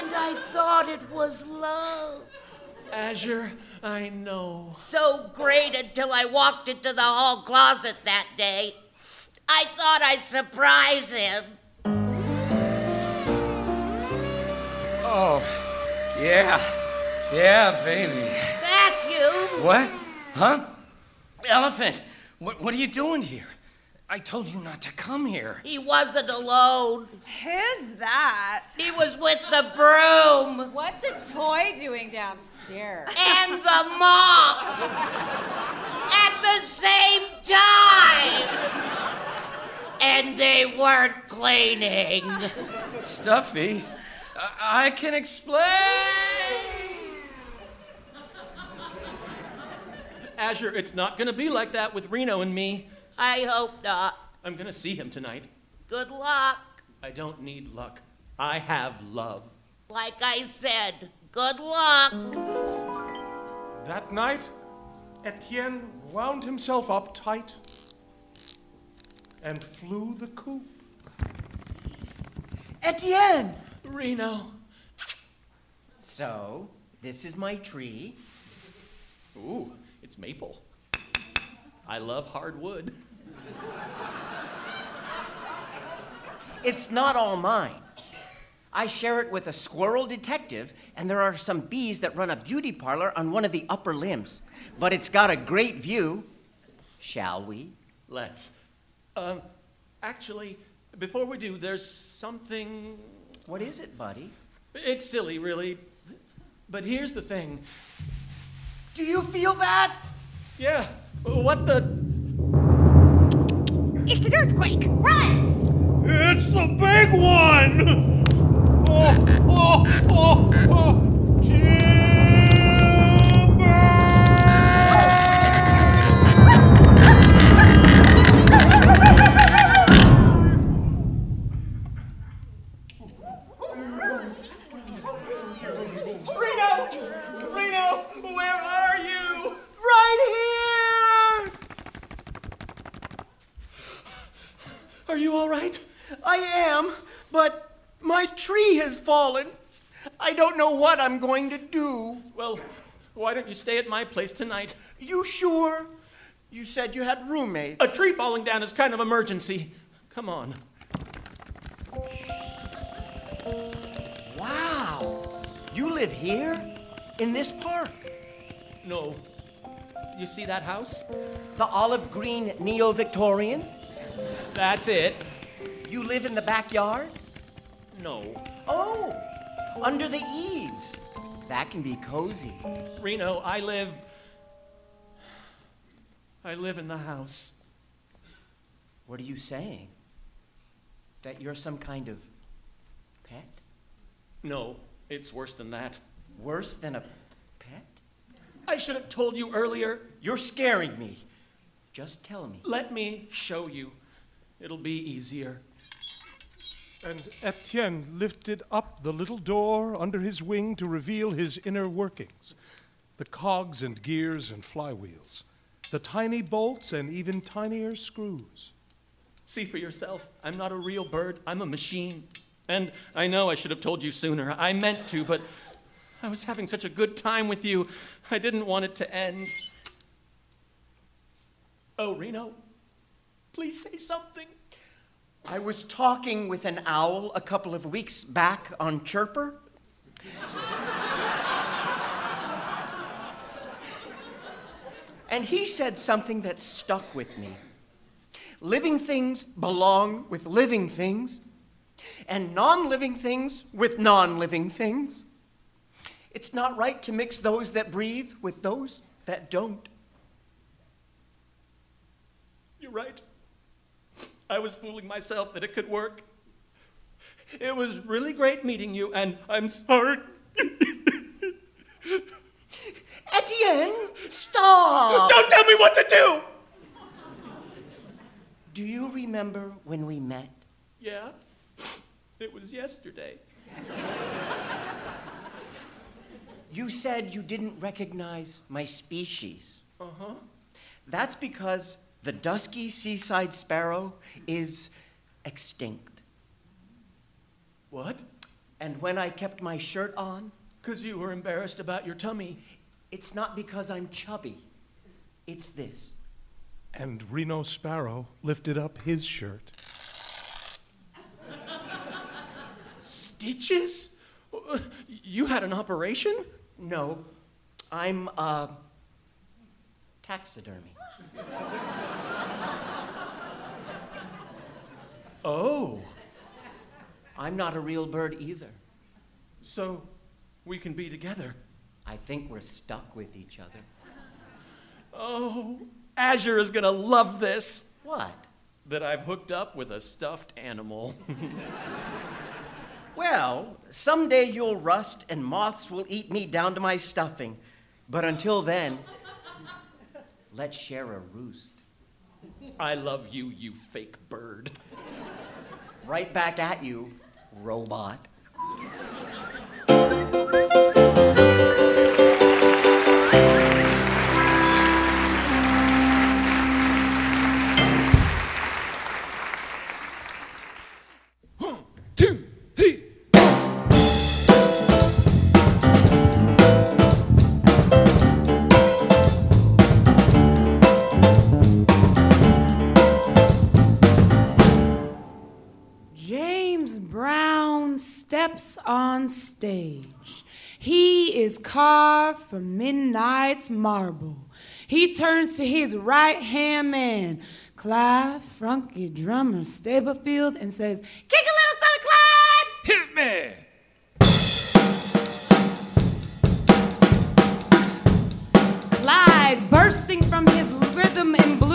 And I thought it was love. Azure, I know. So great until I walked into the hall closet that day. I thought I'd surprise him. Oh, yeah. Yeah, baby. Vacuum? What? Huh? Elephant, what, what are you doing here? I told you not to come here. He wasn't alone. Who's that? He was with the broom. What's a toy doing downstairs? And the mop. At the same time. And they weren't cleaning. Stuffy, I, I can explain. Azure, it's not gonna be like that with Reno and me. I hope not. I'm gonna see him tonight. Good luck. I don't need luck. I have love. Like I said, good luck. That night, Etienne wound himself up tight and flew the coop. Etienne! Reno. So, this is my tree. Ooh, it's maple. I love hardwood. It's not all mine. I share it with a squirrel detective, and there are some bees that run a beauty parlor on one of the upper limbs. But it's got a great view. Shall we? Let's. Um, actually, before we do, there's something. What is it, buddy? It's silly, really. But here's the thing. Do you feel that? Yeah. What the? An earthquake! Run! It's the big one! Oh, oh, oh, oh! has know what I'm going to do. Well, why don't you stay at my place tonight? You sure? You said you had roommates. A tree falling down is kind of emergency. Come on. Wow. You live here? In this park? No. You see that house? The olive green neo Victorian? That's it. You live in the backyard? No. Oh, under the eaves. That can be cozy. Reno, I live. I live in the house. What are you saying? That you're some kind of pet? No, it's worse than that. Worse than a pet? I should have told you earlier. You're scaring me. Just tell me. Let me show you. It'll be easier. And Etienne lifted up the little door under his wing to reveal his inner workings the cogs and gears and flywheels, the tiny bolts and even tinier screws. See for yourself. I'm not a real bird, I'm a machine. And I know I should have told you sooner. I meant to, but I was having such a good time with you. I didn't want it to end. Oh, Reno, please say something. I was talking with an owl a couple of weeks back on Chirper. and he said something that stuck with me. Living things belong with living things, and non living things with non living things. It's not right to mix those that breathe with those that don't. You're right. I was fooling myself that it could work. It was really great meeting you, and I'm sorry. <laughs> Etienne, stop! Don't tell me what to do! Do you remember when we met? Yeah, it was yesterday. <laughs> You said you didn't recognize my species. Uh huh. That's because the dusky seaside sparrow is extinct. What? And when I kept my shirt on, Because you were embarrassed about your tummy. it's not because I'm chubby. It's this. And Reno Sparrow lifted up his shirt. Stitches? You had an operation? No, I'm, uh, taxidermy. Oh. I'm not a real bird either. So we can be together. I think we're stuck with each other. Oh, Azure is gonna love this. What? That I've hooked up with a stuffed animal. <laughs> Well, someday you'll rust and moths will eat me down to my stuffing. But until then, <laughs> let's share a roost. I love you, you fake bird. Right back at you, robot. On stage. He is carved from midnight's marble. He turns to his right hand man, Clyde Funky drummer Stubblefield, and says, Kick a little son, Clyde! Hit me! Clyde, bursting from his rhythm and blues,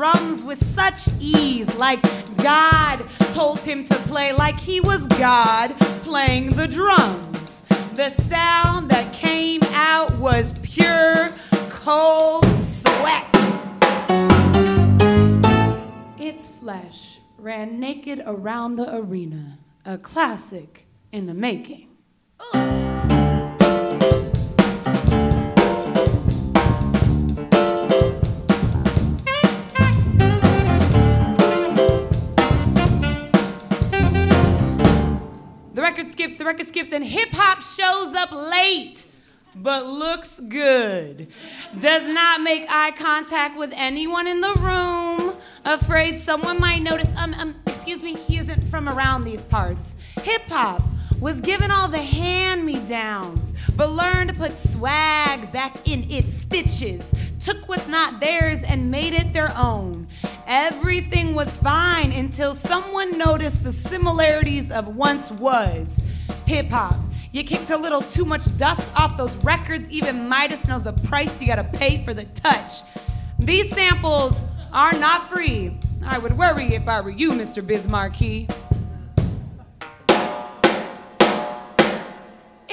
drums with such ease, like God told him to play, like he was God playing the drums. The sound that came out was pure, cold sweat. Its flesh ran naked around the arena, a classic in the making. Skips, the record skips, and hip hop shows up late, but looks good. Does not make eye contact with anyone in the room, afraid someone might notice. Um, um, excuse me, he isn't from around these parts. Hip hop was given all the hand me downs, but learned to put swag back in its stitches, took what's not theirs and made it their own. Everything was fine until someone noticed the similarities of once was hip hop. You kicked a little too much dust off those records, even Midas knows the price you gotta pay for the touch. These samples are not free. I would worry if I were you, Mr. Biz Markie.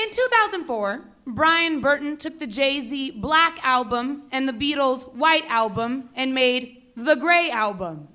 In 2004, Brian Burton took the Jay Z Black Album and the Beatles White Album and made the Gray Album.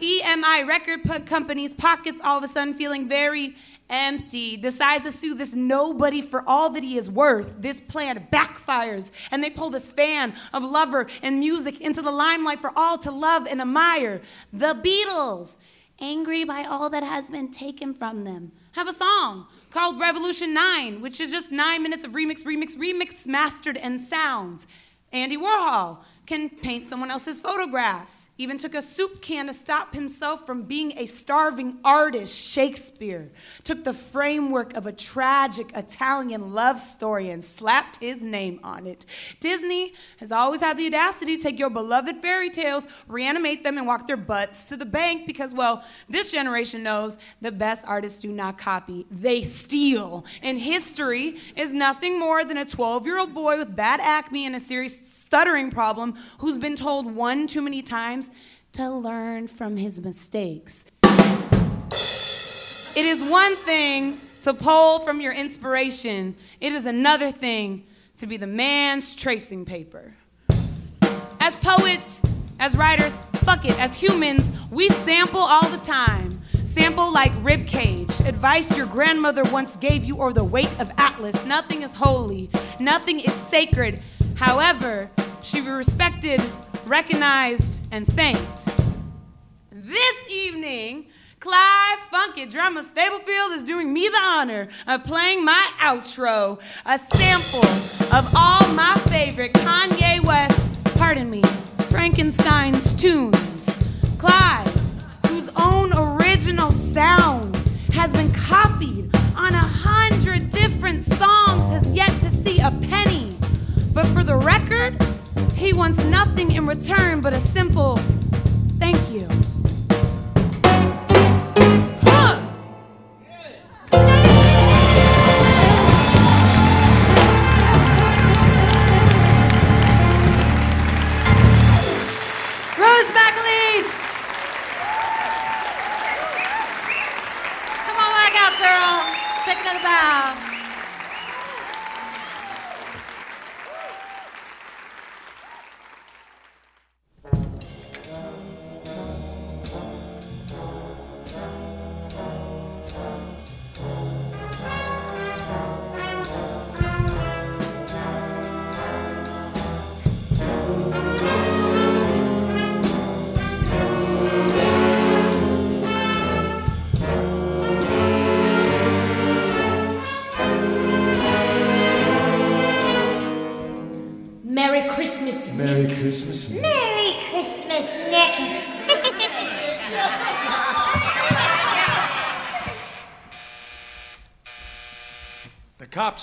EMI Record Company's pockets all of a sudden feeling very empty, decides to sue this nobody for all that he is worth. This plan backfires, and they pull this fan of lover and music into the limelight for all to love and admire. The Beatles, angry by all that has been taken from them, have a song called Revolution 9, which is just nine minutes of remix, remix, remix, mastered, and sounds. Andy Warhol can paint someone else's photographs, even took a soup can to stop himself from being a starving artist. Shakespeare took the framework of a tragic Italian love story and slapped his name on it. Disney has always had the audacity to take your beloved fairy tales, reanimate them, and walk their butts to the bank because, well, this generation knows the best artists do not copy, they steal. And history is nothing more than a 12 year old boy with bad acne and a serious stuttering problem who's been told one too many times to learn from his mistakes. It is one thing to pull from your inspiration, it is another thing to be the man's tracing paper. As poets, as writers, fuck it, as humans, we sample all the time. Sample like ribcage, advice your grandmother once gave you, or the weight of Atlas. Nothing is holy, nothing is sacred. However, she be respected, recognized, and thanked. This evening, Clyde Funky drummer Stubblefield is doing me the honor of playing my outro, a sample of all my favorite Kanye West, pardon me, Frankenstein's tunes. Clyde, whose own original sound has been copied on a hundred different songs, has yet to see a penny. But for the record, he wants nothing in return but a simple thank you.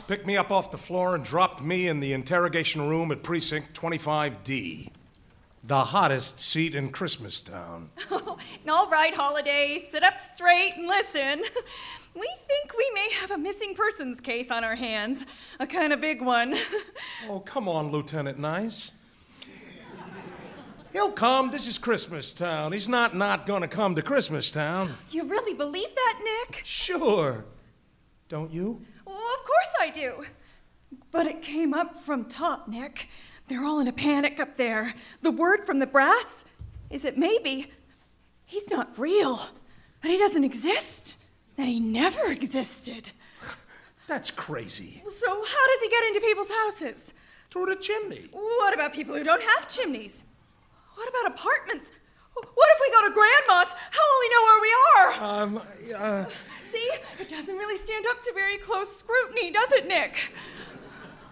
Picked me up off the floor and dropped me in the interrogation room at precinct 25D. The hottest seat in Christmastown. <laughs> Oh, all right, Holiday, sit up straight and listen. <laughs> We think we may have a missing persons case on our hands, a kind of big one. <laughs> Oh, come on, Lieutenant Nice. He'll come. This is Christmastown. He's not not gonna come to Christmastown. You really believe that, Nick? Sure. Don't you? Of course I do. But it came up from top, Nick. They're all in a panic up there. The word from the brass is that maybe he's not real, that he doesn't exist, that he never existed. That's crazy. So, how does he get into people's houses? Through the chimney. What about people who don't have chimneys? What about apartments? What if we go to Grandma's? How will he know where we are? Um, uh, See? It doesn't really stand up to very close scrutiny, does it, Nick?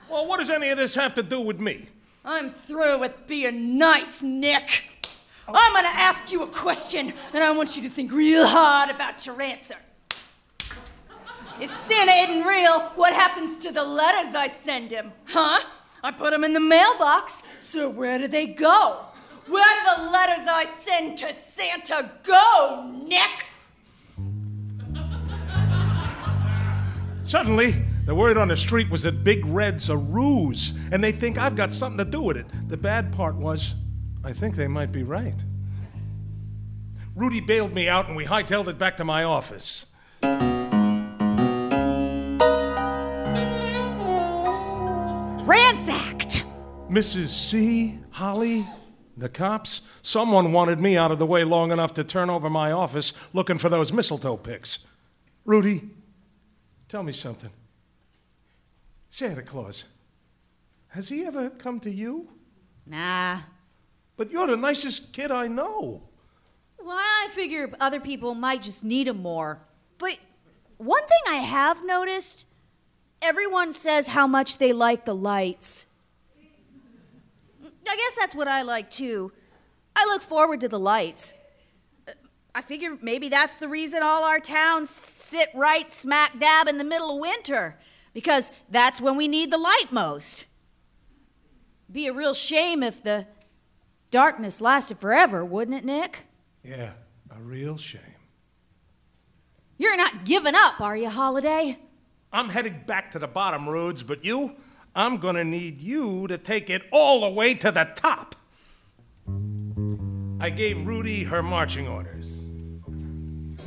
Well, what does any of this have to do with me? I'm through with being nice, Nick. I'm gonna ask you a question, and I want you to think real hard about your answer. If Santa isn't real, what happens to the letters I send him? Huh? I put them in the mailbox, so where do they go? Where do the letters I send to Santa go, Nick? Suddenly, the word on the street was that Big Red's a ruse, and they think I've got something to do with it. The bad part was, I think they might be right. Rudy bailed me out, and we hightailed it back to my office. Ransacked! Mrs. C, Holly, the cops, someone wanted me out of the way long enough to turn over my office looking for those mistletoe pics. Rudy, tell me something. Santa Claus, has he ever come to you? Nah. But you're the nicest kid I know. Well, I figure other people might just need him more. But one thing I have noticed everyone says how much they like the lights. I guess that's what I like too. I look forward to the lights. I figure maybe that's the reason all our towns sit right smack dab in the middle of winter, because that's when we need the light most. Be a real shame if the darkness lasted forever, wouldn't it, Nick? Yeah, a real shame. You're not giving up, are you, Holiday? I'm heading back to the bottom, Rudes, but you, I'm gonna need you to take it all the way to the top. I gave Rudy her marching orders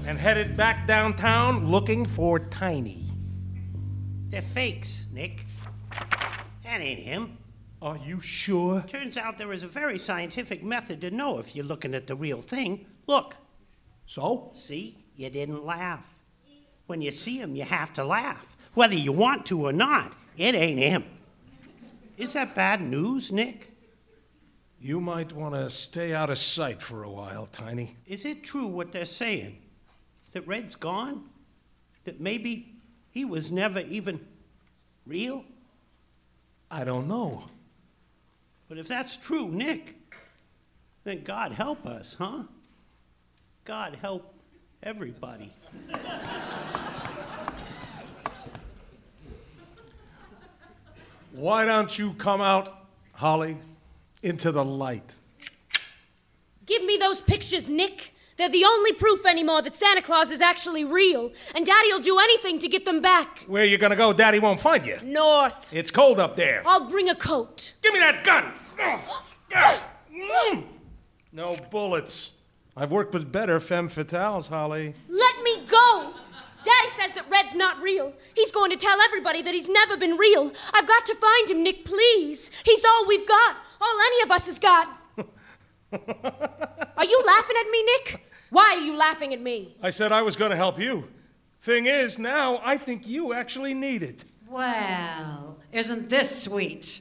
and headed back downtown looking for Tiny. They're fakes, Nick. That ain't him. Are you sure? Turns out there is a very scientific method to know if you're looking at the real thing. Look. So? See? You didn't laugh. When you see him, you have to laugh. Whether you want to or not, it ain't him. Is that bad news, Nick? You might want to stay out of sight for a while, Tiny. Is it true what they're saying? That Red's gone? That maybe he was never even real? I don't know. But if that's true, Nick, then God help us, huh? God help everybody. Why don't you come out, Holly, into the light? Give me those pictures, Nick. They're the only proof anymore that Santa Claus is actually real, and Daddy'll do anything to get them back. Where you gonna go? Daddy won't find you. North. It's cold up there. I'll bring a coat. Give me that gun! Mm. No bullets. I've worked with better femme fatales, Holly. Let me go! Daddy says that Red's not real. He's going to tell everybody that he's never been real. I've got to find him, Nick, please. He's all we've got, all any of us has got. <laughs> are you laughing at me, Nick? Why are you laughing at me? I said I was gonna help you. Thing is, now I think you actually need it. Well, isn't this sweet?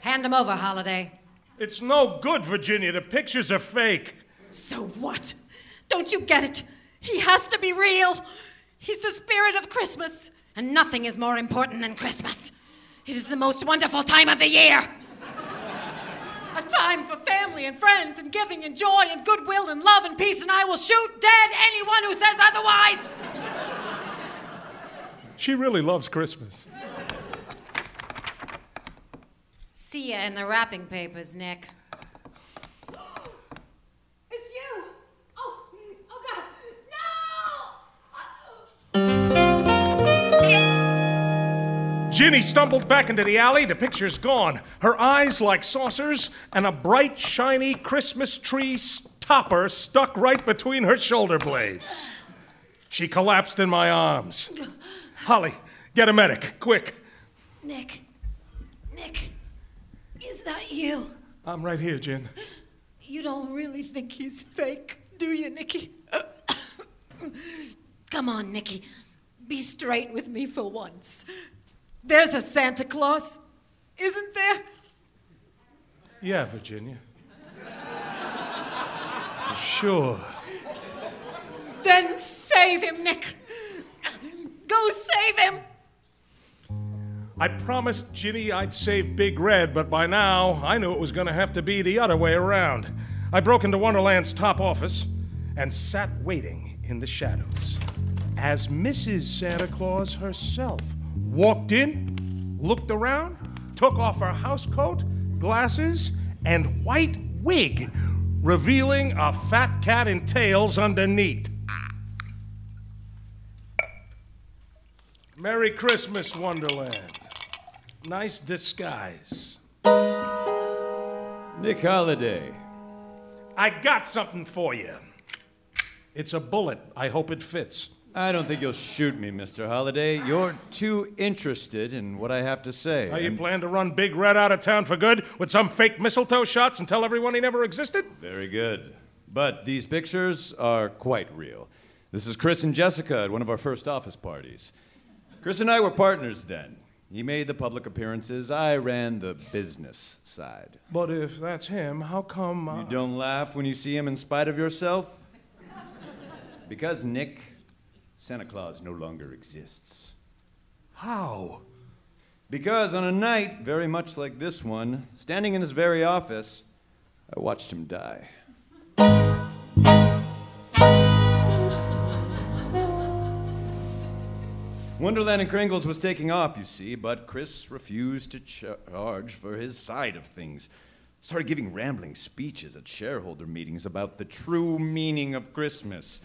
Hand him over, Holiday. It's no good, Virginia. The pictures are fake. So what? Don't you get it? He has to be real. He's the spirit of Christmas, and nothing is more important than Christmas. It is the most wonderful time of the year. A time for family and friends and giving and joy and goodwill and love and peace, and I will shoot dead anyone who says otherwise. She really loves Christmas. See ya in the wrapping papers, Nick. <gasps> It's you! Oh, oh God! Ginny stumbled back into the alley. The picture's gone. Her eyes like saucers, and a bright, shiny Christmas tree topper stuck right between her shoulder blades. She collapsed in my arms. Holly, get a medic, quick. Nick, Nick, is that you? I'm right here, Jen. You don't really think he's fake, do you, Nicky? <coughs> Come on, Nicky. Be straight with me for once. There's a Santa Claus, isn't there? Yeah, Virginia. Sure. Then save him, Nick. Go save him! I promised Ginny I'd save Big Red, but by now I knew it was going to have to be the other way around. I broke into Wonderland's top office and sat waiting in the shadows as Mrs. Santa Claus herself walked in, looked around, took off her housecoat, glasses, and white wig, revealing a fat cat in tails underneath. Merry Christmas, Wonderland. Nice disguise. Nick Holiday. I got something for you. It's a bullet. I hope it fits. I don't think you'll shoot me, Mr. Holiday. You're too interested in what I have to say. How you I'm- plan to run Big Red out of town for good with some fake mistletoe shots and tell everyone he never existed? Very good. But these pictures are quite real. This is Chris and Jessica at one of our first office parties. Chris and I were partners then. He made the public appearances, I ran the business side. But if that's him, how come. Uh... You don't laugh when you see him in spite of yourself? because, Nick, Santa Claus no longer exists. How? Because on a night very much like this one, standing in this very office, I watched him die. <laughs> Wonderland and Kringles was taking off, you see, but Chris refused to charge for his side of things. Started giving rambling speeches at shareholder meetings about the true meaning of Christmas.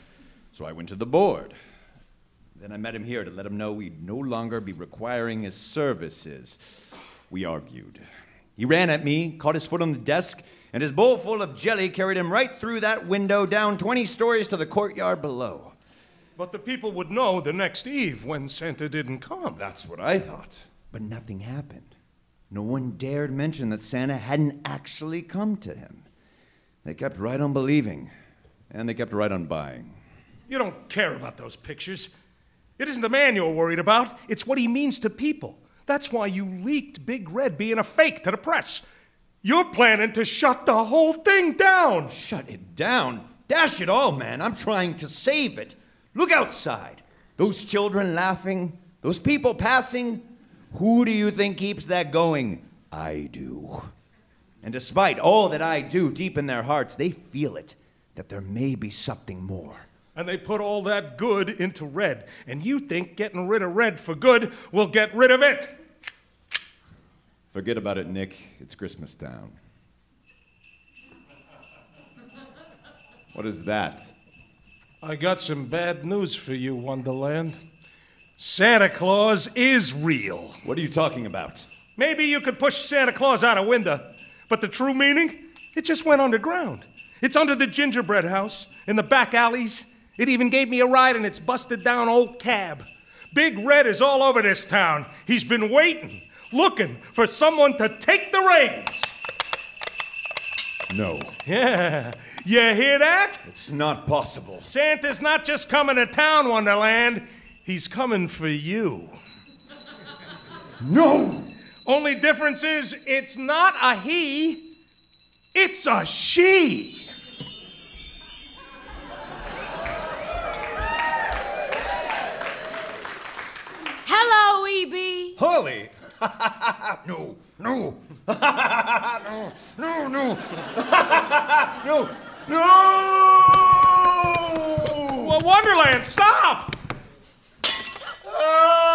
So I went to the board. Then I met him here to let him know we'd no longer be requiring his services. We argued. He ran at me, caught his foot on the desk, and his bowl full of jelly carried him right through that window down 20 stories to the courtyard below. But the people would know the next eve when Santa didn't come. That's what I thought. But nothing happened. No one dared mention that Santa hadn't actually come to him. They kept right on believing, and they kept right on buying. You don't care about those pictures. It isn't the man you're worried about, it's what he means to people. That's why you leaked Big Red being a fake to the press. You're planning to shut the whole thing down. Shut it down? Dash it all, man. I'm trying to save it. Look outside. Those children laughing, those people passing. Who do you think keeps that going? I do. And despite all that I do deep in their hearts, they feel it that there may be something more. And they put all that good into red. And you think getting rid of red for good will get rid of it. Forget about it, Nick. It's Christmas Town. <laughs> What is that? I got some bad news for you, Wonderland. Santa Claus is real. What are you talking about? Maybe you could push Santa Claus out a window, but the true meaning? It just went underground. It's under the gingerbread house, in the back alleys. It even gave me a ride in its busted down old cab. Big Red is all over this town. He's been waiting, looking for someone to take the reins. No. Yeah. You hear that? It's not possible. Santa's not just coming to town, Wonderland. He's coming for you. No! Only difference is it's not a he, it's a she. Hello, EB. Holly! <laughs> <laughs> no, no, no, no, <laughs> no, no, no! Well, Wonderland, stop! Ah!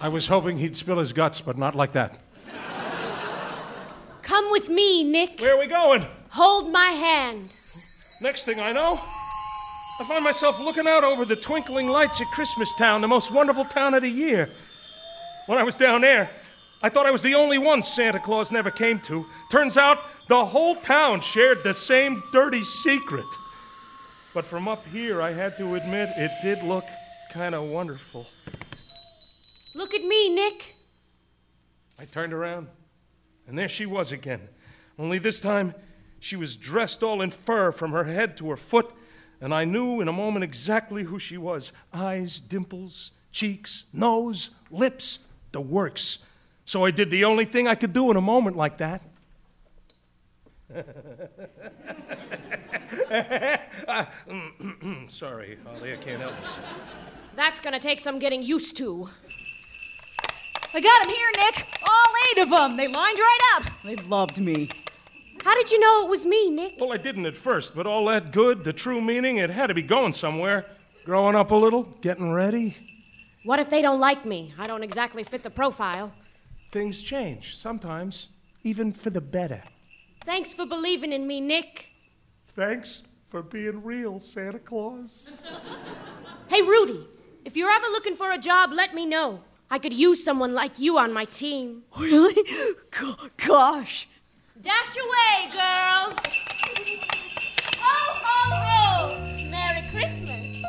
I was hoping he'd spill his guts, but not like that. Come with me, Nick. Where are we going? Hold my hand. Next thing I know, I find myself looking out over the twinkling lights at Christmas Town, the most wonderful town of the year. When I was down there, I thought I was the only one Santa Claus never came to. Turns out the whole town shared the same dirty secret. But from up here, I had to admit it did look kind of wonderful. Look at me, Nick. I turned around, and there she was again. Only this time, she was dressed all in fur from her head to her foot, and I knew in a moment exactly who she was eyes, dimples, cheeks, nose, lips, the works. So I did the only thing I could do in a moment like that. <laughs> <laughs> Sorry, Holly, I can't help myself. That's gonna take some getting used to. I got him here, Nick. All eight of them. They lined right up. They loved me. How did you know it was me, Nick? Well, I didn't at first, but all that good, the true meaning, it had to be going somewhere. Growing up a little, getting ready. What if they don't like me? I don't exactly fit the profile. Things change, sometimes, even for the better. Thanks for believing in me, Nick. Thanks for being real, Santa Claus. <laughs> Hey, Rudy, if you're ever looking for a job, let me know. I could use someone like you on my team. <laughs> Really? Gosh. Dash away, girls! Ho, ho, ho! Merry Christmas!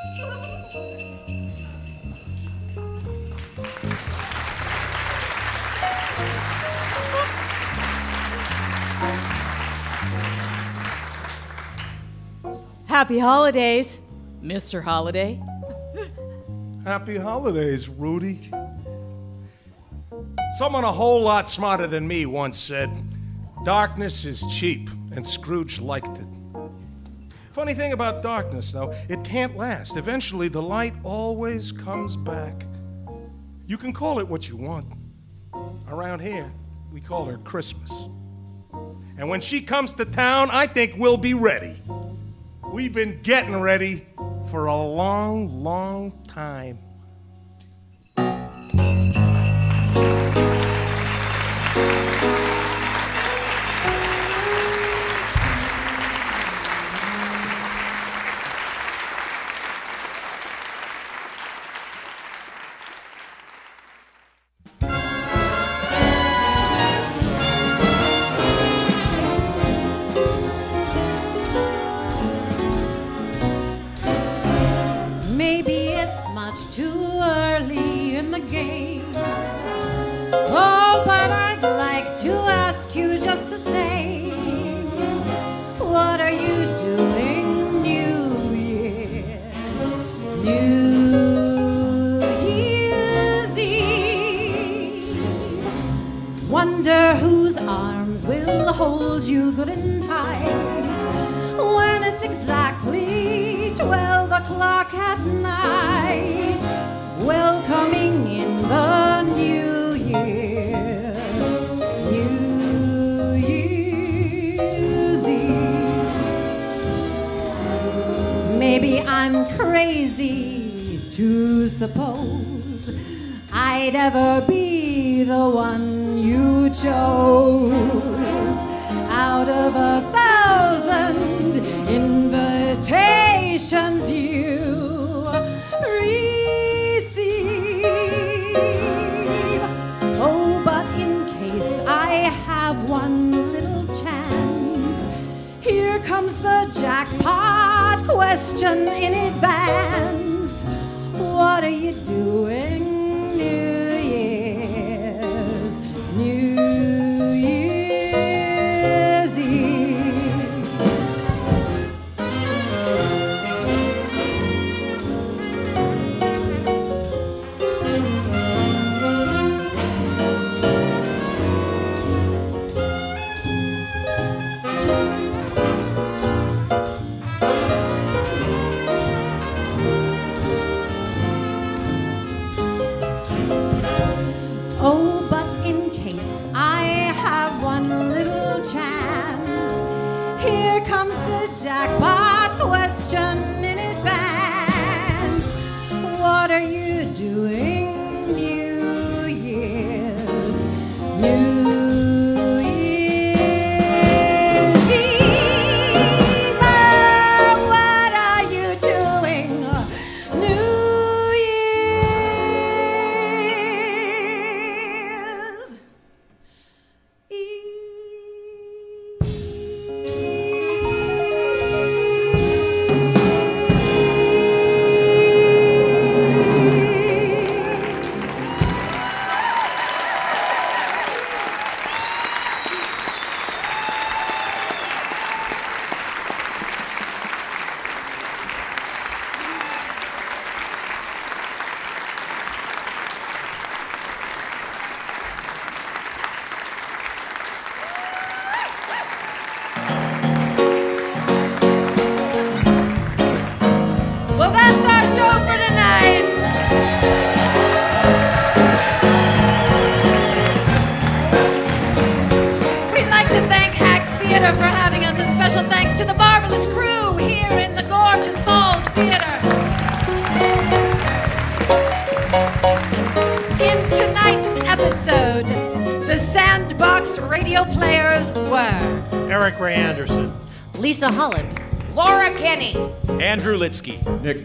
Happy holidays, Mr. Holiday. Happy holidays, Rudy. Someone a whole lot smarter than me once said, Darkness is cheap, and Scrooge liked it. Funny thing about darkness, though, it can't last. Eventually, the light always comes back. You can call it what you want. Around here, we call her Christmas. And when she comes to town, I think we'll be ready. We've been getting ready for a long, long time. Maybe invitations you receive. Oh, but in case I have one little chance, here comes the jackpot question in advance. What are you doing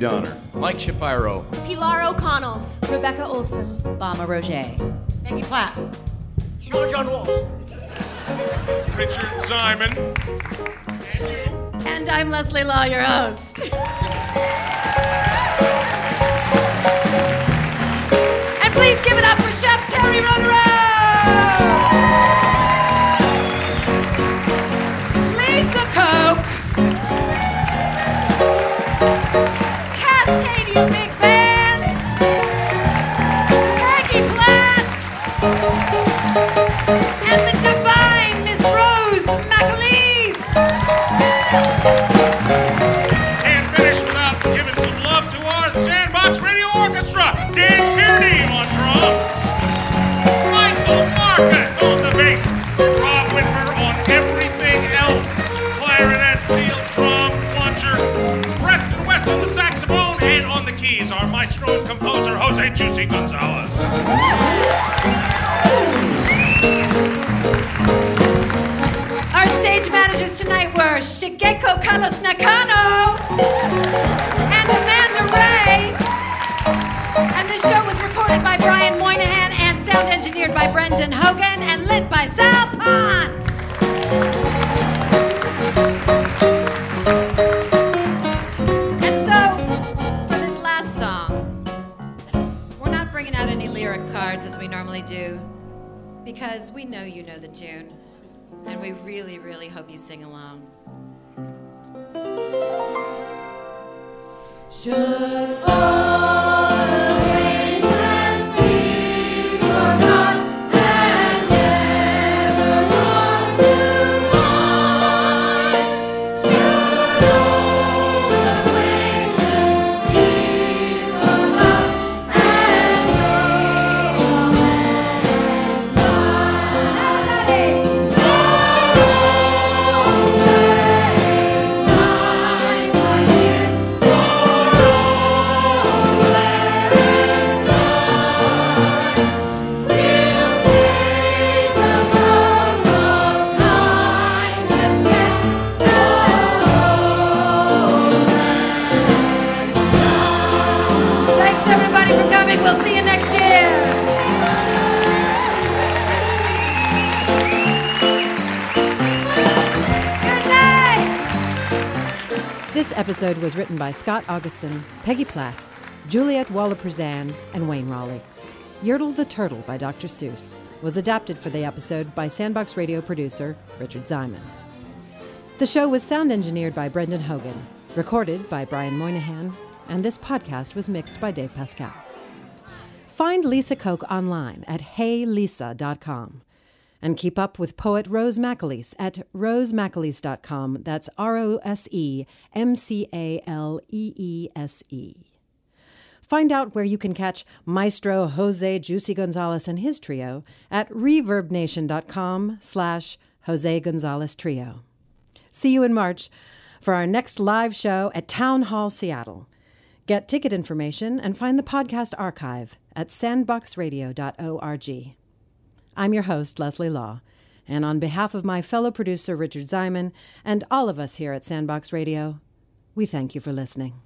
Donner. Mike Shapiro. Pilar O'Connell. Rebecca Olson. Bama Roger. Peggy Platt. Sean John Walsh. Richard Ziman. And I'm Leslie Law, your host. and please give it up for Chef Terry Monroe! Episode was written by Scot Augustson, Peggy Platt, Juliet Waller-Pruzan, and Wayne Rawley. Yertle the Turtle by Dr. Seuss was adapted for the episode by Sandbox Radio producer Richard Ziman. The show was sound engineered by Brendan Hogan, recorded by Brian Moynihan, and this podcast was mixed by Dave Pascal. Find Lisa Koch online at heylisa.com and keep up with poet Rose McAleese at rosemcaleese.com. That's R O S E M C A L E E S E. Find out where you can catch Maestro Jose Juicy Gonzales and his trio at reverbnation.com slash Jose Gonzales Trio. See you in March for our next live show at Town Hall Seattle. Get ticket information and find the podcast archive at sandboxradio.org. I'm your host, Leslie Law, and on behalf of my fellow producer, Richard Ziman, and all of us here at Sandbox Radio, we thank you for listening.